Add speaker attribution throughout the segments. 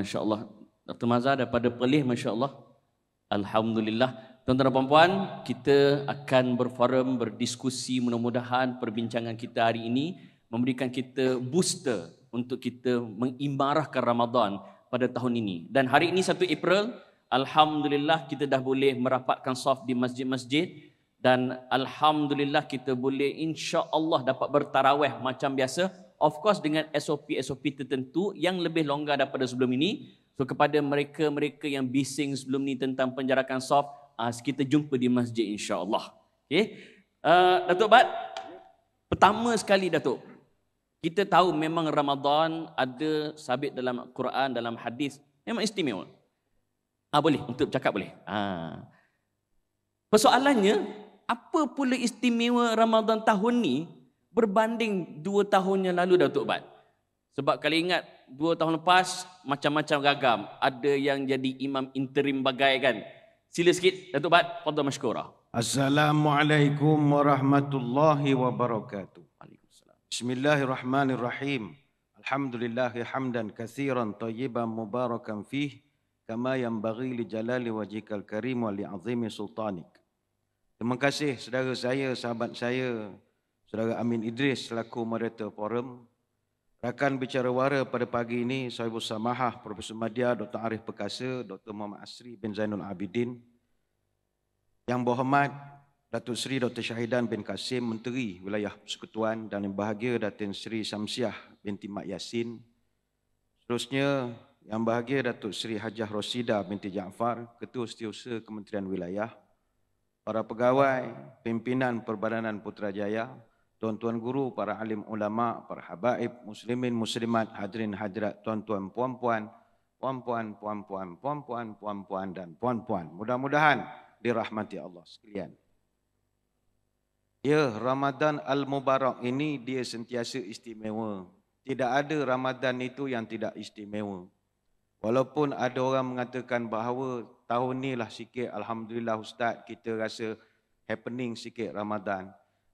Speaker 1: Masya Allah. Dr. Mazhar daripada Perlis, Masya Allah. Alhamdulillah. Tuan-tuan dan puan kita akan berforum, berdiskusi mudah-mudahan perbincangan kita hari ini memberikan kita booster untuk kita mengimarahkan Ramadan pada tahun ini. Dan hari ini 1 April, Alhamdulillah kita dah boleh merapatkan soft di masjid-masjid dan Alhamdulillah kita boleh insya Allah dapat bertarawih macam biasa. Of course dengan SOP-SOP tertentu yang lebih longgar daripada sebelum ini. So kepada mereka-mereka yang bising sebelum ni tentang penjarakan soft, uh, kita jumpa di masjid insya Allah. Okay. Uh, Datuk Bat, pertama sekali Datuk, kita tahu memang Ramadan ada sabit dalam Quran, dalam hadis, memang istimewa. Ah boleh untuk cakap boleh. Ah. Persoalannya apa pula istimewa Ramadan tahun ni berbanding dua tahun yang lalu Datuk Bat? Sebab kali ingat dua tahun lepas macam-macam gagam. Ada yang jadi imam interim bagai kan. Sila sikit Datuk Bat, fadhal masykurah.
Speaker 2: Assalamualaikum warahmatullahi wabarakatuh. Bismillahirrahmanirrahim. Alhamdulillah hamdan kathiran tayyiban mubarakan fih kama yang bagi li jalali wajikal karim wa li azimi sultanik. Terima kasih saudara saya, sahabat saya, saudara Amin Idris selaku moderator forum. Rakan bicara wara pada pagi ini, Sahibul Samahah, Profesor Madya, Dr. Arif Perkasa, Dr. Muhammad Asri bin Zainul Abidin. Yang berhormat, Datuk Seri Dr. Syahidan bin Kasim, Menteri Wilayah Persekutuan dan yang bahagia Datin Seri Samsiah binti Mak Yasin. Seterusnya, yang bahagia Datuk Seri Hajah Rosida binti Jaafar, Ketua Setiausaha Kementerian Wilayah, para pegawai, pimpinan Perbadanan Putrajaya, tuan-tuan guru, para alim ulama, para habaib, muslimin, muslimat, hadirin hadirat, tuan-tuan, puan-puan, puan-puan, puan-puan, puan-puan, puan-puan dan puan-puan. Mudah-mudahan dirahmati Allah sekalian. Ya, Ramadan Al-Mubarak ini dia sentiasa istimewa. Tidak ada Ramadan itu yang tidak istimewa. Walaupun ada orang mengatakan bahawa tahun ni lah sikit, Alhamdulillah Ustaz, kita rasa happening sikit Ramadan.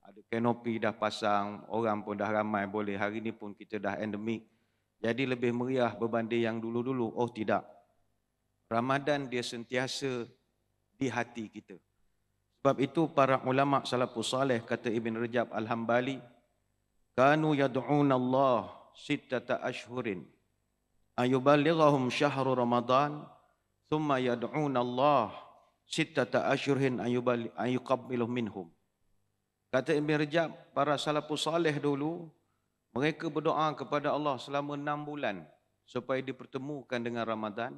Speaker 2: Ada kanopi dah pasang, orang pun dah ramai boleh. Hari ni pun kita dah endemik. Jadi lebih meriah berbanding yang dulu-dulu. Oh tidak. Ramadan dia sentiasa di hati kita. Sebab itu para ulama salafus salih kata Ibn Rajab Al-Hambali, kanu yad'un Allah sittata ashhurin ayubalighahum syahru Ramadan thumma yad'un Allah sittata ashhurin ayuqabbiluh minhum. Kata Ibn Rajab, para salafus salih dulu, mereka berdoa kepada Allah selama enam bulan supaya dipertemukan dengan Ramadan.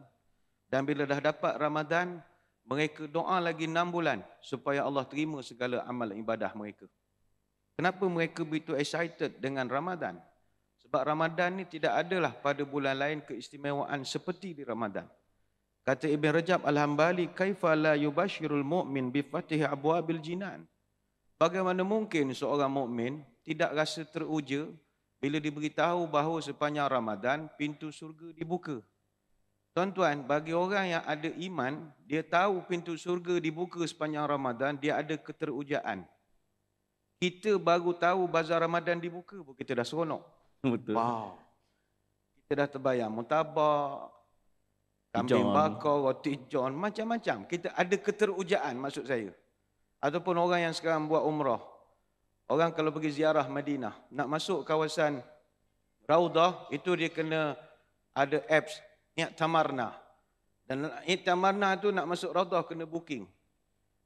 Speaker 2: Dan bila dah dapat Ramadan, mereka doa lagi enam bulan supaya Allah terima segala amal ibadah mereka. Kenapa mereka begitu excited dengan Ramadan? Sebab Ramadan ni tidak adalah pada bulan lain keistimewaan seperti di Ramadan. Kata Ibn Rajab Al-Hambali, kaifa la yubashirul mu'min bi fatih abwabil jinan? Bagaimana mungkin seorang mukmin tidak rasa teruja bila diberitahu bahawa sepanjang Ramadan pintu surga dibuka? Tuan-tuan, bagi orang yang ada iman, dia tahu pintu surga dibuka sepanjang Ramadan, dia ada keterujaan. Kita baru tahu bazar Ramadan dibuka, kita dah seronok.
Speaker 1: Betul.
Speaker 2: Wow. Kita dah terbayang mutabak, kambing
Speaker 1: John.
Speaker 2: bakar, roti john, macam-macam. Kita ada keterujaan maksud saya. Ataupun orang yang sekarang buat umrah. Orang kalau pergi ziarah Madinah, nak masuk kawasan Raudah, itu dia kena ada apps I'tamarna. Dan I'tamarna tu nak masuk Raudah kena booking.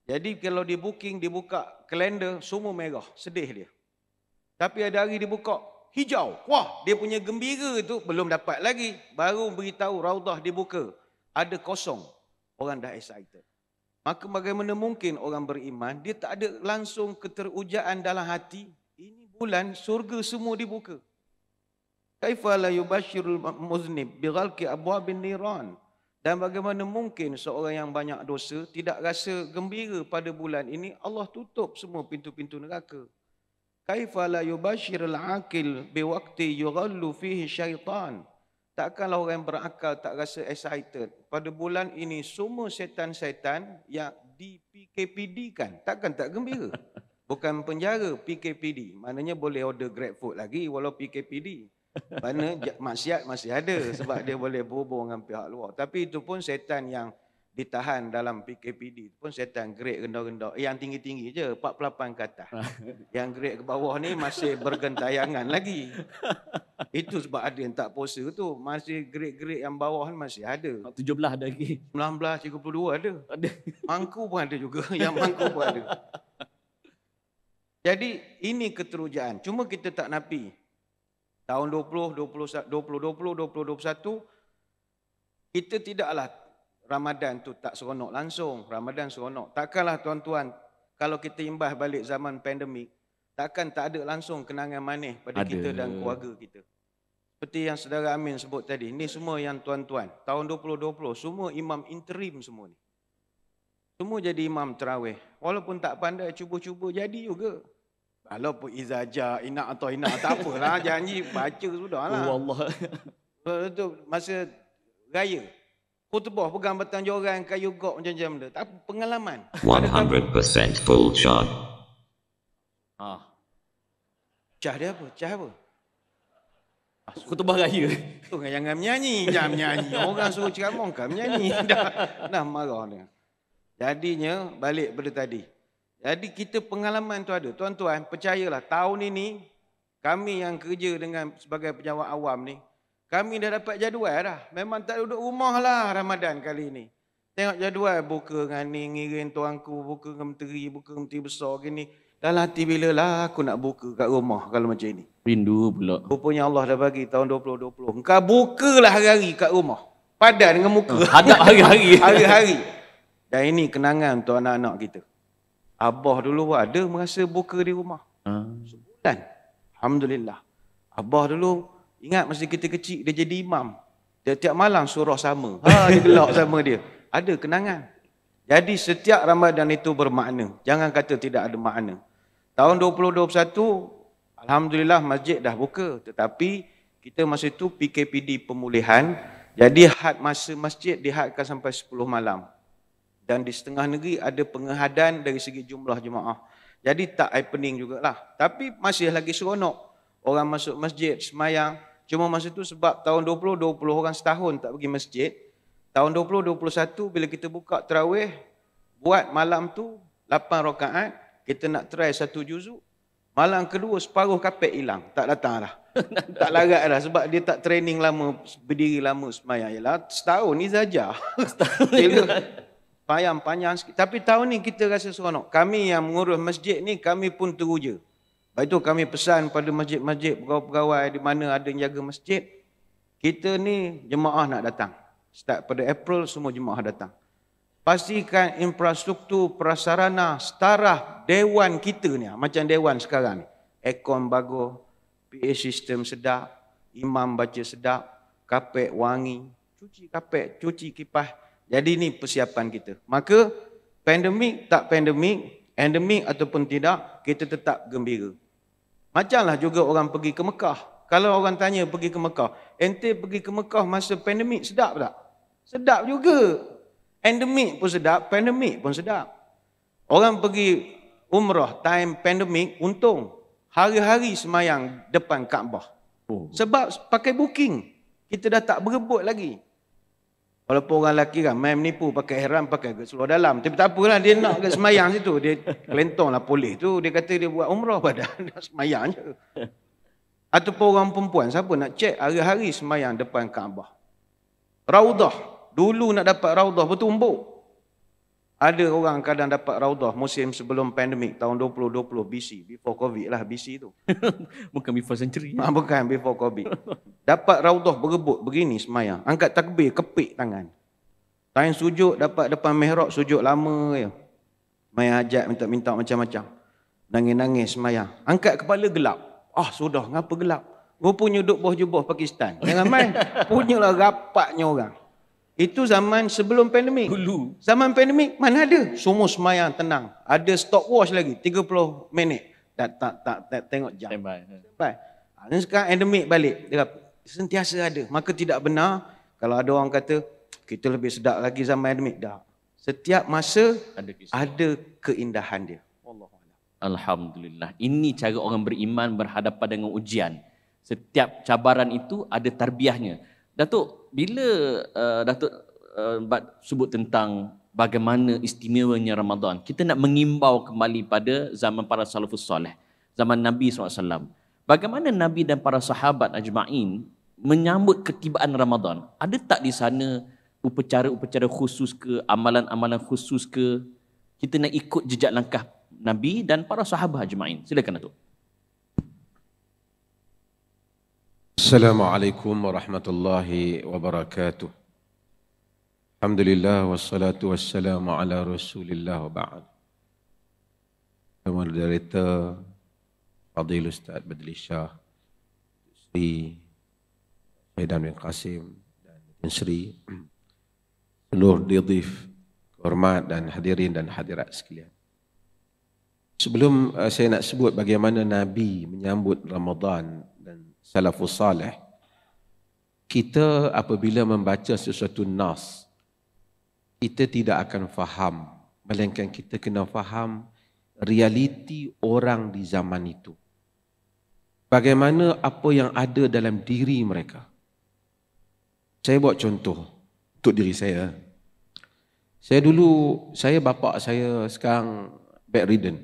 Speaker 2: Jadi kalau di booking, dibuka kalender, semua merah. Sedih dia. Tapi ada hari dibuka, hijau. Wah, dia punya gembira tu belum dapat lagi. Baru beritahu Raudah dibuka. Ada kosong. Orang dah excited. Maka bagaimana mungkin orang beriman, dia tak ada langsung keterujaan dalam hati. Ini bulan surga semua dibuka. Kaifa la yubashirul muznib bighalqi abwabin niran? Dan bagaimana mungkin seorang yang banyak dosa tidak rasa gembira pada bulan ini Allah tutup semua pintu-pintu neraka. Kaifa la yubashirul aqil biwaqti yughallu fihi syaitan? Takkanlah orang yang berakal tak rasa excited. Pada bulan ini semua setan-setan yang di PKPD kan. Takkan tak gembira. Bukan penjara PKPD. Maknanya boleh order grab food lagi walau PKPD. Mana maksiat masih ada sebab dia boleh berhubung dengan pihak luar. Tapi itu pun setan yang ditahan dalam PKPD pun setan grade rendah-rendah. Eh, yang tinggi-tinggi je 48 ke atas. yang grade ke bawah ni masih bergentayangan lagi. Itu sebab ada yang tak puasa tu. Masih grade-grade yang bawah ni masih ada.
Speaker 1: 17 ada lagi.
Speaker 2: 19, 32 ada.
Speaker 1: Ada.
Speaker 2: Mangku pun ada juga. Yang mangku pun ada. Jadi ini keterujaan. Cuma kita tak napi. Tahun 20, 20, 20, 20, 20, 2021, kita tidaklah Ramadan tu tak seronok langsung. Ramadan seronok. Takkanlah tuan-tuan, kalau kita imbas balik zaman pandemik, takkan tak ada langsung kenangan manis pada
Speaker 1: Ada.
Speaker 2: kita dan keluarga kita. Seperti yang saudara Amin sebut tadi, ni semua yang tuan-tuan. Tahun 2020, semua imam interim semua ni. Semua jadi imam terawih. Walaupun tak pandai, cuba-cuba jadi juga. Walaupun izaja, inak atau inak, tak apalah. Janji baca sudah lah.
Speaker 1: Oh Allah.
Speaker 2: Itu masa raya. Khutbah pegang batang joran, kayu gok macam-macam tu. Tak pengalaman.
Speaker 3: 100% full charge.
Speaker 1: Ah.
Speaker 2: Cah dia apa? Cah apa?
Speaker 1: Khutbah raya.
Speaker 2: Tu kan jangan menyanyi. Jangan menyanyi. Orang suruh ceramah kan menyanyi. Dah, dah marah dia. Jadinya balik pada tadi. Jadi kita pengalaman tu ada. Tuan-tuan percayalah tahun ini kami yang kerja dengan sebagai pejabat awam ni kami dah dapat jadual dah. Memang tak duduk rumah lah Ramadan kali ni. Tengok jadual buka dengan ni, ngirim tuanku, buka dengan menteri, buka dengan menteri besar gini. Dalam hati bila lah aku nak buka kat rumah kalau macam ni.
Speaker 1: Rindu pula.
Speaker 2: Rupanya Allah dah bagi tahun 2020. Engkau bukalah hari-hari kat rumah. Padan dengan muka.
Speaker 1: Hadap hari-hari.
Speaker 2: Hari-hari. Dan ini kenangan untuk anak-anak kita. Abah dulu ada merasa buka di rumah.
Speaker 1: Ah.
Speaker 2: Sebulan. Alhamdulillah. Abah dulu ingat masa kita kecil dia jadi imam. Dia tiap malam surah sama. Ha, dia gelak sama dia. Ada kenangan. Jadi setiap Ramadan itu bermakna. Jangan kata tidak ada makna. Tahun 2021, Alhamdulillah masjid dah buka. Tetapi kita masa itu PKPD pemulihan. Jadi had masa masjid dihadkan sampai 10 malam. Dan di setengah negeri ada pengehadan dari segi jumlah jemaah. Jadi tak happening jugalah. Tapi masih lagi seronok. Orang masuk masjid, semayang. Cuma masa tu sebab tahun 20, 20 orang setahun tak pergi masjid. Tahun 20, 21 bila kita buka terawih, buat malam tu 8 rakaat, kita nak try satu juzuk. Malam kedua separuh kapek hilang, tak datang dah. tak larat dah sebab dia tak training lama, berdiri lama semayang. Yalah, setahun ni saja. Setahun. Payang panjang sikit. Tapi tahun ni kita rasa seronok. Kami yang mengurus masjid ni, kami pun teruja. Lepas itu kami pesan pada masjid-masjid, pegawai-pegawai di mana ada yang jaga masjid. Kita ni jemaah nak datang. Start pada April, semua jemaah datang. Pastikan infrastruktur prasarana setara dewan kita ni. Macam dewan sekarang ni. Aircon bagus, PA sistem sedap, imam baca sedap, kapek wangi, cuci kapek, cuci kipas. Jadi ni persiapan kita. Maka pandemik tak pandemik, endemik ataupun tidak, kita tetap gembira. Macamlah juga orang pergi ke Mekah. Kalau orang tanya pergi ke Mekah, ente pergi ke Mekah masa pandemik sedap tak? Sedap juga. Endemik pun sedap, pandemik pun sedap. Orang pergi umrah time pandemik untung. Hari-hari semayang depan Kaabah.
Speaker 1: Oh.
Speaker 2: Sebab pakai booking. Kita dah tak berebut lagi. Walaupun orang lelaki kan main menipu pakai ihram pakai ke seluar dalam. Tapi tak apalah dia nak ke semayang situ. Dia kelentong lah polis tu. Dia kata dia buat umrah pada nak semayang je. Ataupun orang perempuan siapa nak cek hari-hari semayang depan Kaabah. Raudah. Dulu nak dapat raudah bertumbuk. Ada orang kadang dapat raudah musim sebelum pandemik tahun 2020 BC. Before COVID lah BC tu.
Speaker 1: Bukan before century.
Speaker 2: Ah, bukan before COVID. Dapat raudah berebut begini semayang. Angkat takbir, kepik tangan. Time sujud dapat depan mihrab sujud lama je. Semayang hajat minta-minta macam-macam. Nangis-nangis semayang. Angkat kepala gelap. Ah sudah, ngapa gelap? Rupanya duduk bawah jubah Pakistan. Jangan main. Punyalah rapatnya orang. Itu zaman sebelum pandemik.
Speaker 1: Dulu.
Speaker 2: Zaman pandemik mana ada? Semua semayang tenang. Ada stopwatch lagi 30 minit. Tak tak tak, tak tengok jam.
Speaker 1: Standby.
Speaker 2: Sampai. Ha, dan sekarang endemik balik. Dia kata, sentiasa ada. Maka tidak benar kalau ada orang kata kita lebih sedap lagi zaman endemik. Tak. Setiap masa
Speaker 1: Ada kisah.
Speaker 2: ada keindahan dia.
Speaker 1: Alhamdulillah. Ini cara orang beriman berhadapan dengan ujian. Setiap cabaran itu ada tarbiahnya. Datuk, bila uh, Datuk uh, sebut tentang bagaimana istimewanya Ramadan, kita nak mengimbau kembali pada zaman para salafus soleh, zaman Nabi SAW. Bagaimana Nabi dan para sahabat ajma'in menyambut ketibaan Ramadan? Ada tak di sana upacara-upacara khusus ke, amalan-amalan khusus ke? Kita nak ikut jejak langkah Nabi dan para sahabat ajma'in. Silakan Datuk.
Speaker 4: Assalamualaikum warahmatullahi wabarakatuh. Alhamdulillah wassalatu wassalamu ala Rasulillah wa ba'd. Moderator Fadil Ustaz Badli Shah, Sri Medan bin Qasim dan Sri seluruh didif hormat dan hadirin dan hadirat sekalian. Sebelum uh, saya nak sebut bagaimana Nabi menyambut Ramadan dan salafus salih, kita apabila membaca sesuatu nas kita tidak akan faham melainkan kita kena faham realiti orang di zaman itu. Bagaimana apa yang ada dalam diri mereka. Saya buat contoh untuk diri saya. Saya dulu saya bapa saya sekarang bedridden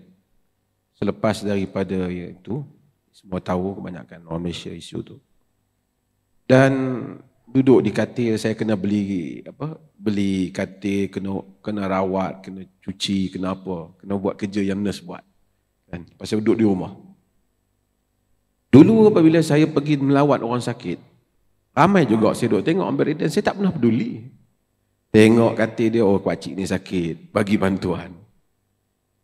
Speaker 4: selepas daripada itu semua tahu kebanyakan orang Malaysia isu tu. Dan duduk di katil saya kena beli apa beli katil kena kena rawat kena cuci kena apa kena buat kerja yang nurse buat. Kan pasal duduk di rumah. Dulu apabila saya pergi melawat orang sakit ramai juga saya duduk tengok ambil dan saya tak pernah peduli. Tengok katil dia oh pakcik ni sakit bagi bantuan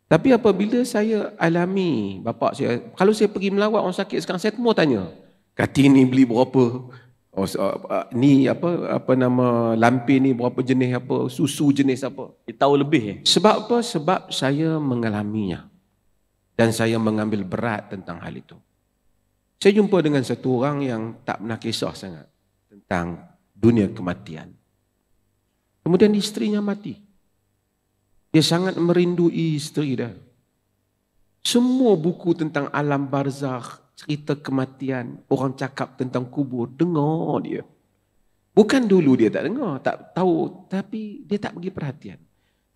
Speaker 4: tapi apabila saya alami bapak saya kalau saya pergi melawat orang sakit sekarang saya semua tanya katil ni beli berapa? Oh, uh, ni apa apa nama lampir ni berapa jenis apa? Susu jenis apa?
Speaker 1: Dia tahu lebih eh?
Speaker 4: sebab apa? Sebab saya mengalaminya. Dan saya mengambil berat tentang hal itu. Saya jumpa dengan satu orang yang tak pernah kisah sangat tentang dunia kematian. Kemudian istrinya mati dia sangat merindui isteri dia semua buku tentang alam barzakh cerita kematian, orang cakap tentang kubur, dengar dia. Bukan dulu dia tak dengar, tak tahu, tapi dia tak bagi perhatian.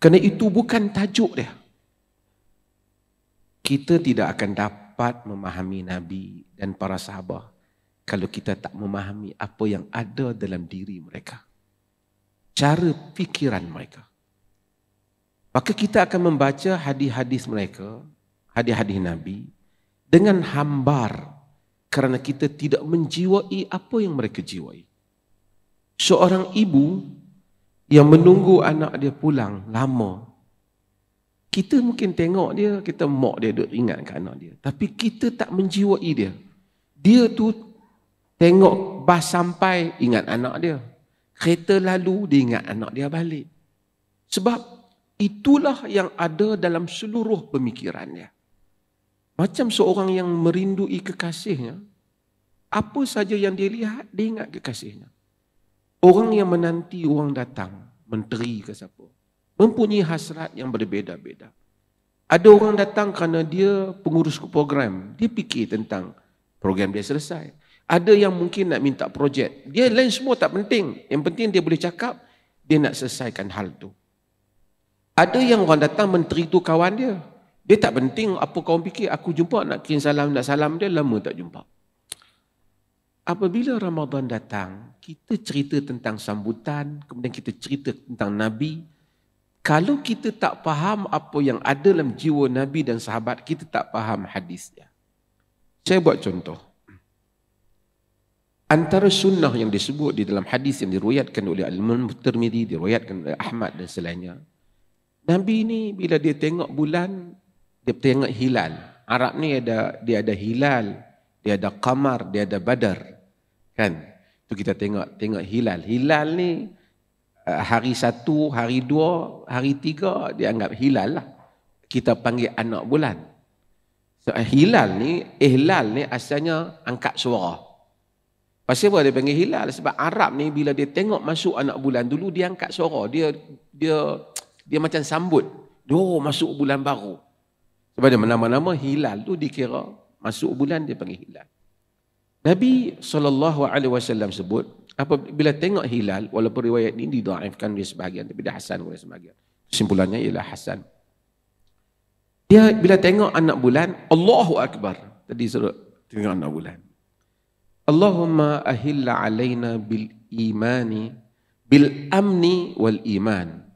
Speaker 4: Kerana itu bukan tajuk dia. Kita tidak akan dapat memahami Nabi dan para sahabat kalau kita tak memahami apa yang ada dalam diri mereka. Cara fikiran mereka. Maka kita akan membaca hadis-hadis mereka, hadis-hadis Nabi, dengan hambar kerana kita tidak menjiwai apa yang mereka jiwai. Seorang ibu yang menunggu anak dia pulang lama. Kita mungkin tengok dia, kita mak dia duk ingatkan anak dia. Tapi kita tak menjiwai dia. Dia tu tengok bas sampai, ingat anak dia. Kereta lalu, dia ingat anak dia balik. Sebab itulah yang ada dalam seluruh pemikirannya. Macam seorang yang merindui kekasihnya, apa saja yang dia lihat, dia ingat kekasihnya. Orang yang menanti orang datang, menteri ke siapa, mempunyai hasrat yang berbeza-beza. Ada orang datang kerana dia pengurus program, dia fikir tentang program dia selesai. Ada yang mungkin nak minta projek, dia lain semua tak penting. Yang penting dia boleh cakap, dia nak selesaikan hal tu. Ada yang orang datang menteri tu kawan dia, dia tak penting apa kau fikir, aku jumpa nak kirim salam, nak salam dia, lama tak jumpa. Apabila Ramadan datang, kita cerita tentang sambutan, kemudian kita cerita tentang Nabi. Kalau kita tak faham apa yang ada dalam jiwa Nabi dan sahabat, kita tak faham hadisnya. Saya buat contoh. Antara sunnah yang disebut di dalam hadis yang diruayatkan oleh Al-Tirmidhi, diruayatkan oleh Ahmad dan selainnya. Nabi ni bila dia tengok bulan, dia tengok hilal. Arab ni ada dia ada hilal, dia ada qamar, dia ada badar. Kan? Tu kita tengok tengok hilal. Hilal ni uh, hari satu, hari dua, hari tiga dia anggap hilal lah. Kita panggil anak bulan. So, uh, hilal ni, ihlal ni asalnya angkat suara. Pasal apa dia panggil hilal? Sebab Arab ni bila dia tengok masuk anak bulan dulu dia angkat suara. Dia dia dia macam sambut. Oh masuk bulan baru. Sebab dia nama-nama hilal tu dikira masuk bulan dia panggil hilal. Nabi SAW sebut, apabila tengok hilal, walaupun riwayat ini didaifkan oleh sebahagian, tapi dia hasan oleh sebahagian. Kesimpulannya ialah hasan. Dia bila tengok anak bulan, Allahu Akbar. Tadi suruh tengok anak bulan. Allahumma ahilla alaina bil imani bil amni wal iman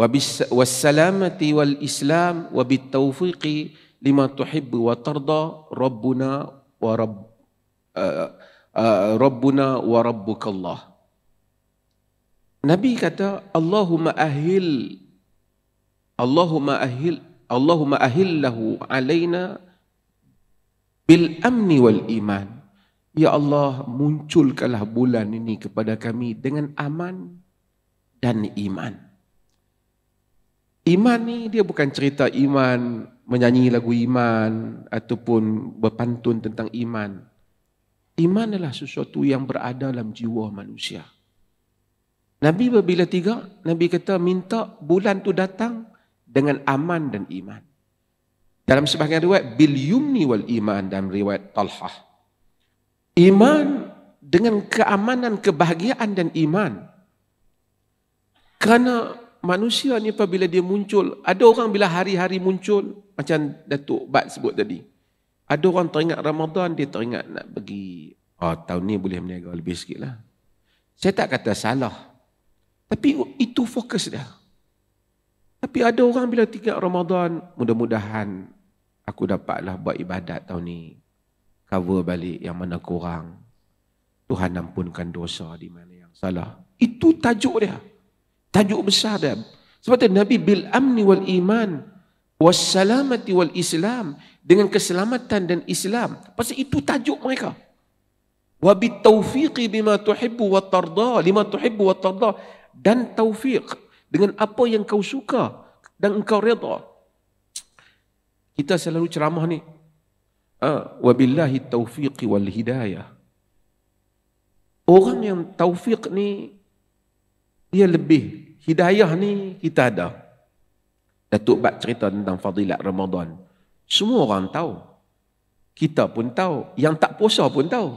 Speaker 4: wa bis salamati wal islam wa bit tawfiqi lima tuhibbu wa tarda rabbuna wa rabb rabbuna wa rabbukallah Nabi kata Allahumma ahil Allahumma ahil Allahumma ahillahu alaina bil amni wal iman Ya Allah, munculkanlah bulan ini kepada kami dengan aman dan iman. Iman ni dia bukan cerita iman, menyanyi lagu iman ataupun berpantun tentang iman. Iman adalah sesuatu yang berada dalam jiwa manusia. Nabi berbila tiga, Nabi kata minta bulan tu datang dengan aman dan iman. Dalam sebahagian riwayat, bil yumni wal iman dalam riwayat Talhah. Iman dengan keamanan, kebahagiaan dan iman. Kerana manusia ni apabila dia muncul, ada orang bila hari-hari muncul, macam Datuk Bat sebut tadi. Ada orang teringat Ramadan, dia teringat nak pergi, oh tahun ni boleh meniaga lebih sikit lah. Saya tak kata salah. Tapi itu fokus dia. Tapi ada orang bila tinggal Ramadan, mudah-mudahan aku dapatlah buat ibadat tahun ni cover balik yang mana kurang. Tuhan ampunkan dosa di mana yang salah. Itu tajuk dia. Tajuk besar dia. Sebab itu Nabi bil amni wal iman wassalamati wal islam dengan keselamatan dan Islam. Pasal itu tajuk mereka. Wa bit taufiqi bima tuhibbu wa tarda, lima tuhibbu wa tarda dan taufiq dengan apa yang kau suka dan engkau redha. Kita selalu ceramah ni, Ah, wabillahi taufiq wal hidayah. Orang yang taufik ni dia lebih hidayah ni kita ada. Datuk Bat cerita tentang fadilat Ramadan. Semua orang tahu. Kita pun tahu. Yang tak puasa pun tahu.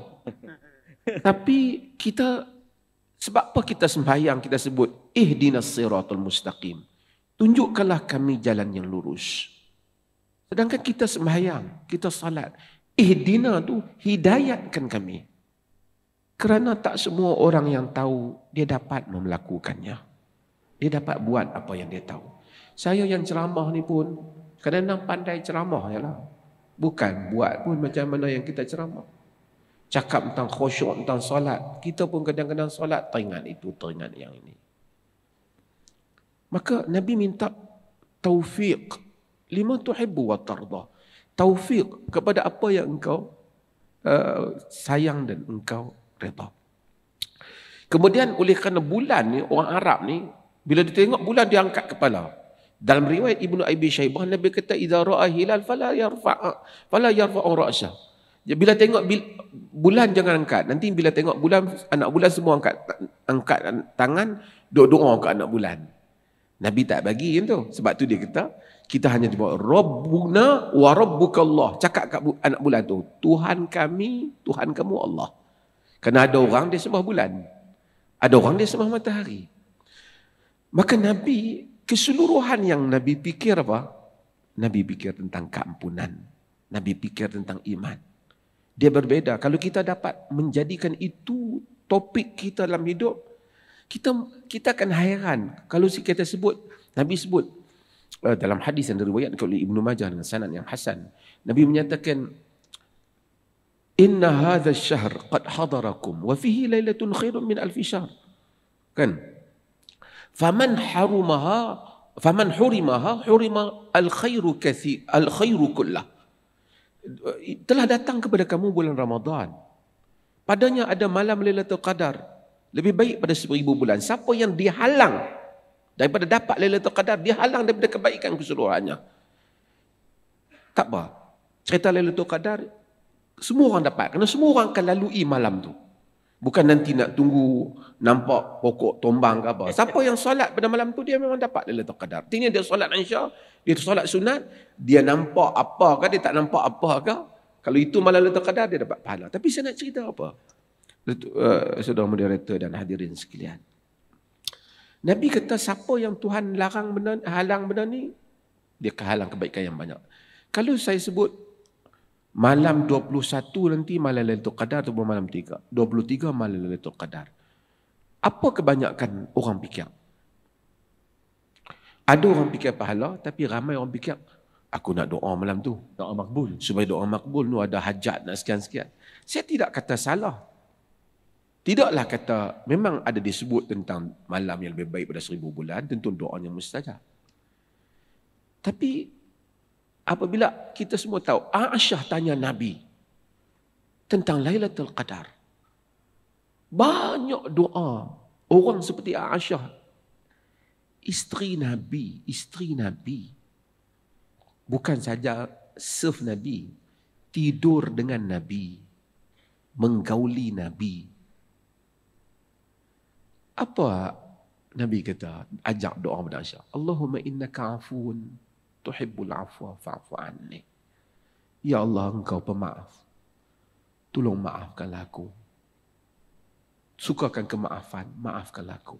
Speaker 4: Tapi kita, sebab apa kita sembahyang, kita sebut, ihdinas siratul mustaqim. Tunjukkanlah kami jalan yang lurus. Sedangkan kita sembahyang, kita salat. Ihdina tu hidayatkan kami. Kerana tak semua orang yang tahu dia dapat melakukannya. Dia dapat buat apa yang dia tahu. Saya yang ceramah ni pun kadang-kadang pandai ceramah ya lah. Bukan buat pun macam mana yang kita ceramah. Cakap tentang khusyuk, tentang solat. Kita pun kadang-kadang solat teringat itu, teringat yang ini. Maka Nabi minta taufiq lima tuhibbu wa tarda taufik kepada apa yang engkau uh, sayang dan engkau redha kemudian oleh kerana bulan ni orang Arab ni bila dia tengok bulan dia angkat kepala dalam riwayat Ibnu Abi Syaibah Nabi kata idza ra'a hilal fala yarfa fala yarfa ra'sa bila tengok bulan jangan angkat nanti bila tengok bulan anak bulan semua angkat angkat tangan doa doa ke anak bulan Nabi tak bagi kan tu sebab tu dia kata kita hanya dibawa Rabbuna wa Rabbukallah. Cakap kat anak bulan tu. Tuhan kami, Tuhan kamu Allah. Kerana ada orang dia sembah bulan. Ada orang dia sembah matahari. Maka Nabi, keseluruhan yang Nabi fikir apa? Nabi fikir tentang keampunan. Nabi fikir tentang iman. Dia berbeza. Kalau kita dapat menjadikan itu topik kita dalam hidup, kita kita akan hairan. Kalau kita sebut, Nabi sebut, uh, dalam hadis yang diriwayatkan oleh Ibnu Majah dengan sanad yang hasan Nabi menyatakan Inna hadha syahr qad hadarakum wa fihi lailatun khairun min alfi syahr kan? Faman harumaha faman hurimaha hurima al khairu kathir al khairu kullah. Telah datang kepada kamu bulan Ramadan. Padanya ada malam Lailatul Qadar. Lebih baik pada seribu bulan. Siapa yang dihalang Daripada dapat Lailatul Qadar, dia halang daripada kebaikan keseluruhannya. Tak apa. Cerita Lailatul Qadar, semua orang dapat. Kerana semua orang akan lalui malam tu. Bukan nanti nak tunggu nampak pokok tombang ke apa. Siapa yang solat pada malam tu, dia memang dapat Lailatul Qadar. Artinya dia solat Aisyah, dia solat sunat, dia nampak apa ke, dia tak nampak apa ke, Kalau itu malah Lailatul Qadar dia dapat pahala. Tapi saya nak cerita apa? Uh, saudara moderator dan hadirin sekalian. Nabi kata siapa yang Tuhan larang benda halang benda ni dia kehalang kebaikan yang banyak. Kalau saya sebut malam 21 nanti malam Lailatul Qadar atau malam 3, 23 malam Lailatul Qadar. Apa kebanyakan orang fikir? Ada orang fikir pahala tapi ramai orang fikir aku nak doa malam tu.
Speaker 1: Doa makbul.
Speaker 4: Supaya doa makbul tu ada hajat nak sekian-sekian. Saya tidak kata salah. Tidaklah kata memang ada disebut tentang malam yang lebih baik pada seribu bulan. Tentu doanya mustajab. Tapi apabila kita semua tahu Aisyah tanya Nabi tentang Lailatul Qadar. Banyak doa orang seperti Aisyah isteri Nabi, isteri Nabi. Bukan saja serve Nabi, tidur dengan Nabi, menggauli Nabi. Apa Nabi kata, ajak doa kepada Aisyah. Allahumma innaka afun tuhibbul afwa fa'fu anni. Ya Allah, engkau pemaaf. Tolong maafkanlah aku. Sukakan kemaafan, maafkanlah aku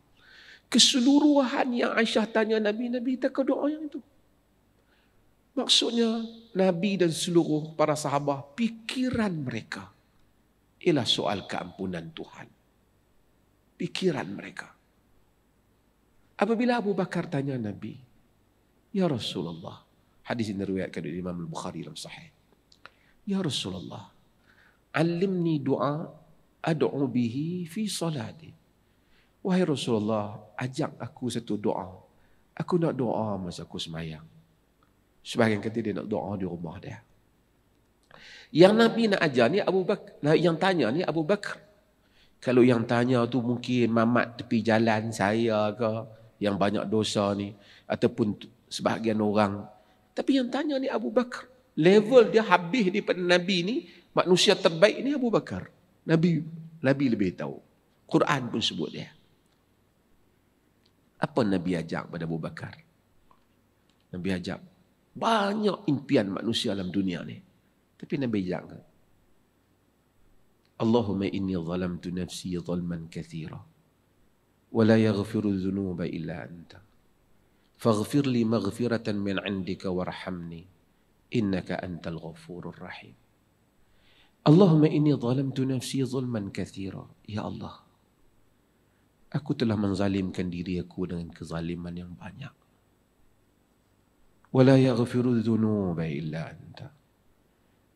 Speaker 4: keseluruhan yang Aisyah tanya Nabi, Nabi tak doa yang itu. Maksudnya Nabi dan seluruh para sahabat pikiran mereka ialah soal keampunan Tuhan. Pikiran mereka. Apabila Abu Bakar tanya Nabi, Ya Rasulullah, hadis ini diriwayatkan oleh Imam Al-Bukhari dalam sahih. Ya Rasulullah, alimni doa ad'u bihi fi salati. Wahai Rasulullah, ajak aku satu doa. Aku nak doa masa aku semayang. Sebagian kata dia nak doa di rumah dia. Yang Nabi nak ajar ni Abu Bakar, yang tanya ni Abu Bakar. Kalau yang tanya tu mungkin mamat tepi jalan saya ke yang banyak dosa ni ataupun sebahagian orang. Tapi yang tanya ni Abu Bakar. Level dia habis di Nabi ni, manusia terbaik ni Abu Bakar. Nabi Nabi lebih tahu. Quran pun sebut dia. Apa Nabi ajak pada Abu Bakar? Nabi ajak. Banyak impian manusia dalam dunia ni. Tapi Nabi ajak. Allahumma inni zalamtu nafsi zalman kathira. Wala yaghfiru zunuba illa anta. فاغفر لي مغفرة من عندك وارحمني إنك أنت الغفور rahim. Allahumma inni ظلمت نفسي zulman كثيرا. Ya Allah, aku telah menzalimkan diri aku dengan kezaliman yang banyak. Wala yaghfiru dhunuba illa anta.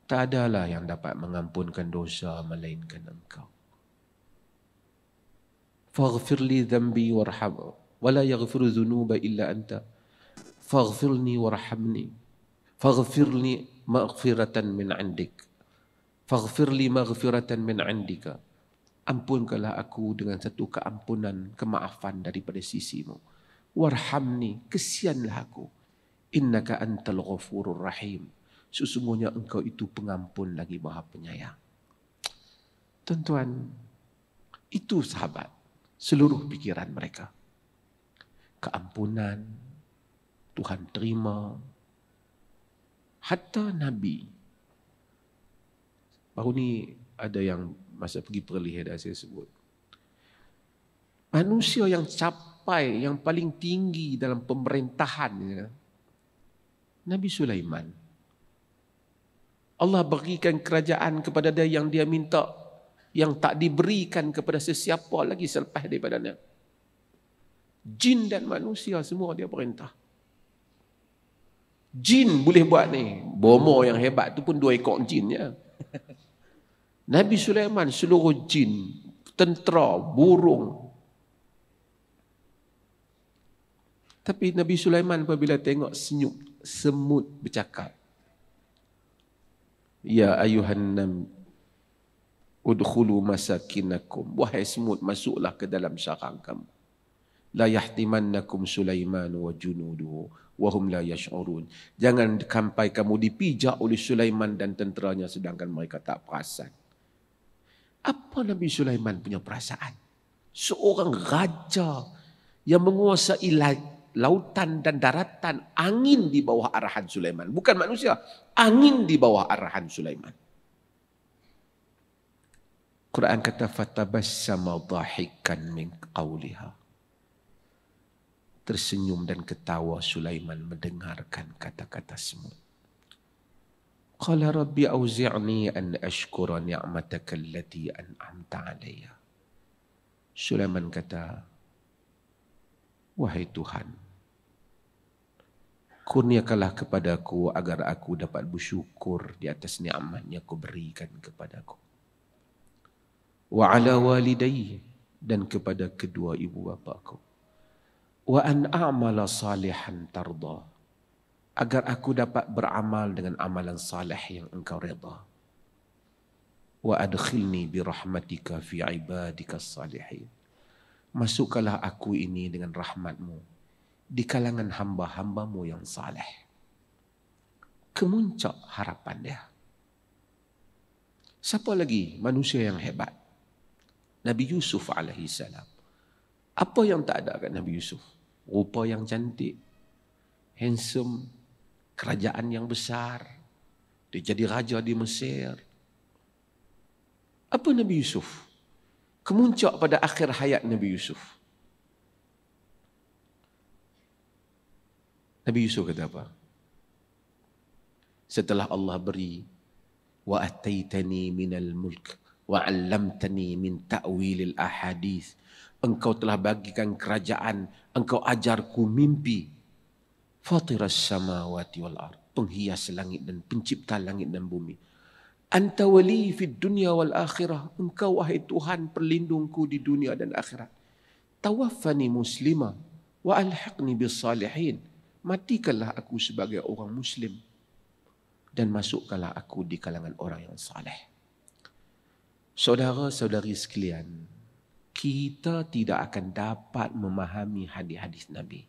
Speaker 4: Tak adalah yang dapat mengampunkan dosa melainkan engkau. Faghfir li dhanbi warhamni Yaghfiru dhunuba illa anta. Faghfirni warhamni. Faghfir li maghfiratan min indik. Faghfir li maghfiratan min indika ampunkanlah aku dengan satu keampunan, kemaafan daripada sisimu. Warhamni, kesianlah aku. Innaka antal ghafurur rahim. Sesungguhnya engkau itu pengampun lagi maha penyayang. Tuan-tuan, itu sahabat. Seluruh pikiran mereka. Keampunan, Tuhan terima. Hatta Nabi. Baru ni ada yang masa pergi perlih dah saya sebut. Manusia yang capai yang paling tinggi dalam pemerintahan Nabi Sulaiman. Allah berikan kerajaan kepada dia yang dia minta yang tak diberikan kepada sesiapa lagi selepas daripadanya. Jin dan manusia semua dia perintah. Jin boleh buat ni. Bomo yang hebat tu pun dua ekor jin ya. Nabi Sulaiman seluruh jin, tentera, burung. Tapi Nabi Sulaiman apabila tengok senyum, semut bercakap. Ya ayuhan nam udkhulu masakinakum. Wahai semut, masuklah ke dalam sarang kamu. La yahtimannakum Sulaiman wa junuduhu wa hum la yash'urun. Jangan sampai kamu dipijak oleh Sulaiman dan tenteranya sedangkan mereka tak perasan. Apa Nabi Sulaiman punya perasaan? Seorang raja yang menguasai lautan dan daratan, angin di bawah arahan Sulaiman. Bukan manusia, angin di bawah arahan Sulaiman. Quran kata fatabassama dhahikan min qawliha. Tersenyum dan ketawa Sulaiman mendengarkan kata-kata semut. Qala rabbi auzi'ni an ashkura ni'mataka allati an'amta alayya. Sulaiman kata, Wahai Tuhan, kurniakanlah kepadaku agar aku dapat bersyukur di atas nikmat yang kau berikan kepadaku. Wa ala walidayya dan kepada kedua ibu bapa Wa an a'mala salihan tarda agar aku dapat beramal dengan amalan salih yang engkau redha. Wa adkhilni bi rahmatika fi ibadika salihin masukkanlah aku ini dengan rahmatmu di kalangan hamba-hambamu yang saleh. Kemuncak harapan dia. Siapa lagi manusia yang hebat? Nabi Yusuf alaihi salam. Apa yang tak ada kat Nabi Yusuf? Rupa yang cantik, handsome, kerajaan yang besar. Dia jadi raja di Mesir. Apa Nabi Yusuf? kemuncak pada akhir hayat Nabi Yusuf. Nabi Yusuf kata apa? Setelah Allah beri wa ataitani minal mulk wa 'allamtani min ta'wilil ahadith. Engkau telah bagikan kerajaan, engkau ajarku mimpi. Fatiras samawati wal ard, penghias langit dan pencipta langit dan bumi. Anta wali fi dunia wal akhirah. Engkau wahai Tuhan perlindungku di dunia dan akhirat. Tawaffani muslimah wa alhaqni bis salihin. Matikanlah aku sebagai orang muslim dan masukkanlah aku di kalangan orang yang saleh. Saudara-saudari sekalian, kita tidak akan dapat memahami hadis-hadis Nabi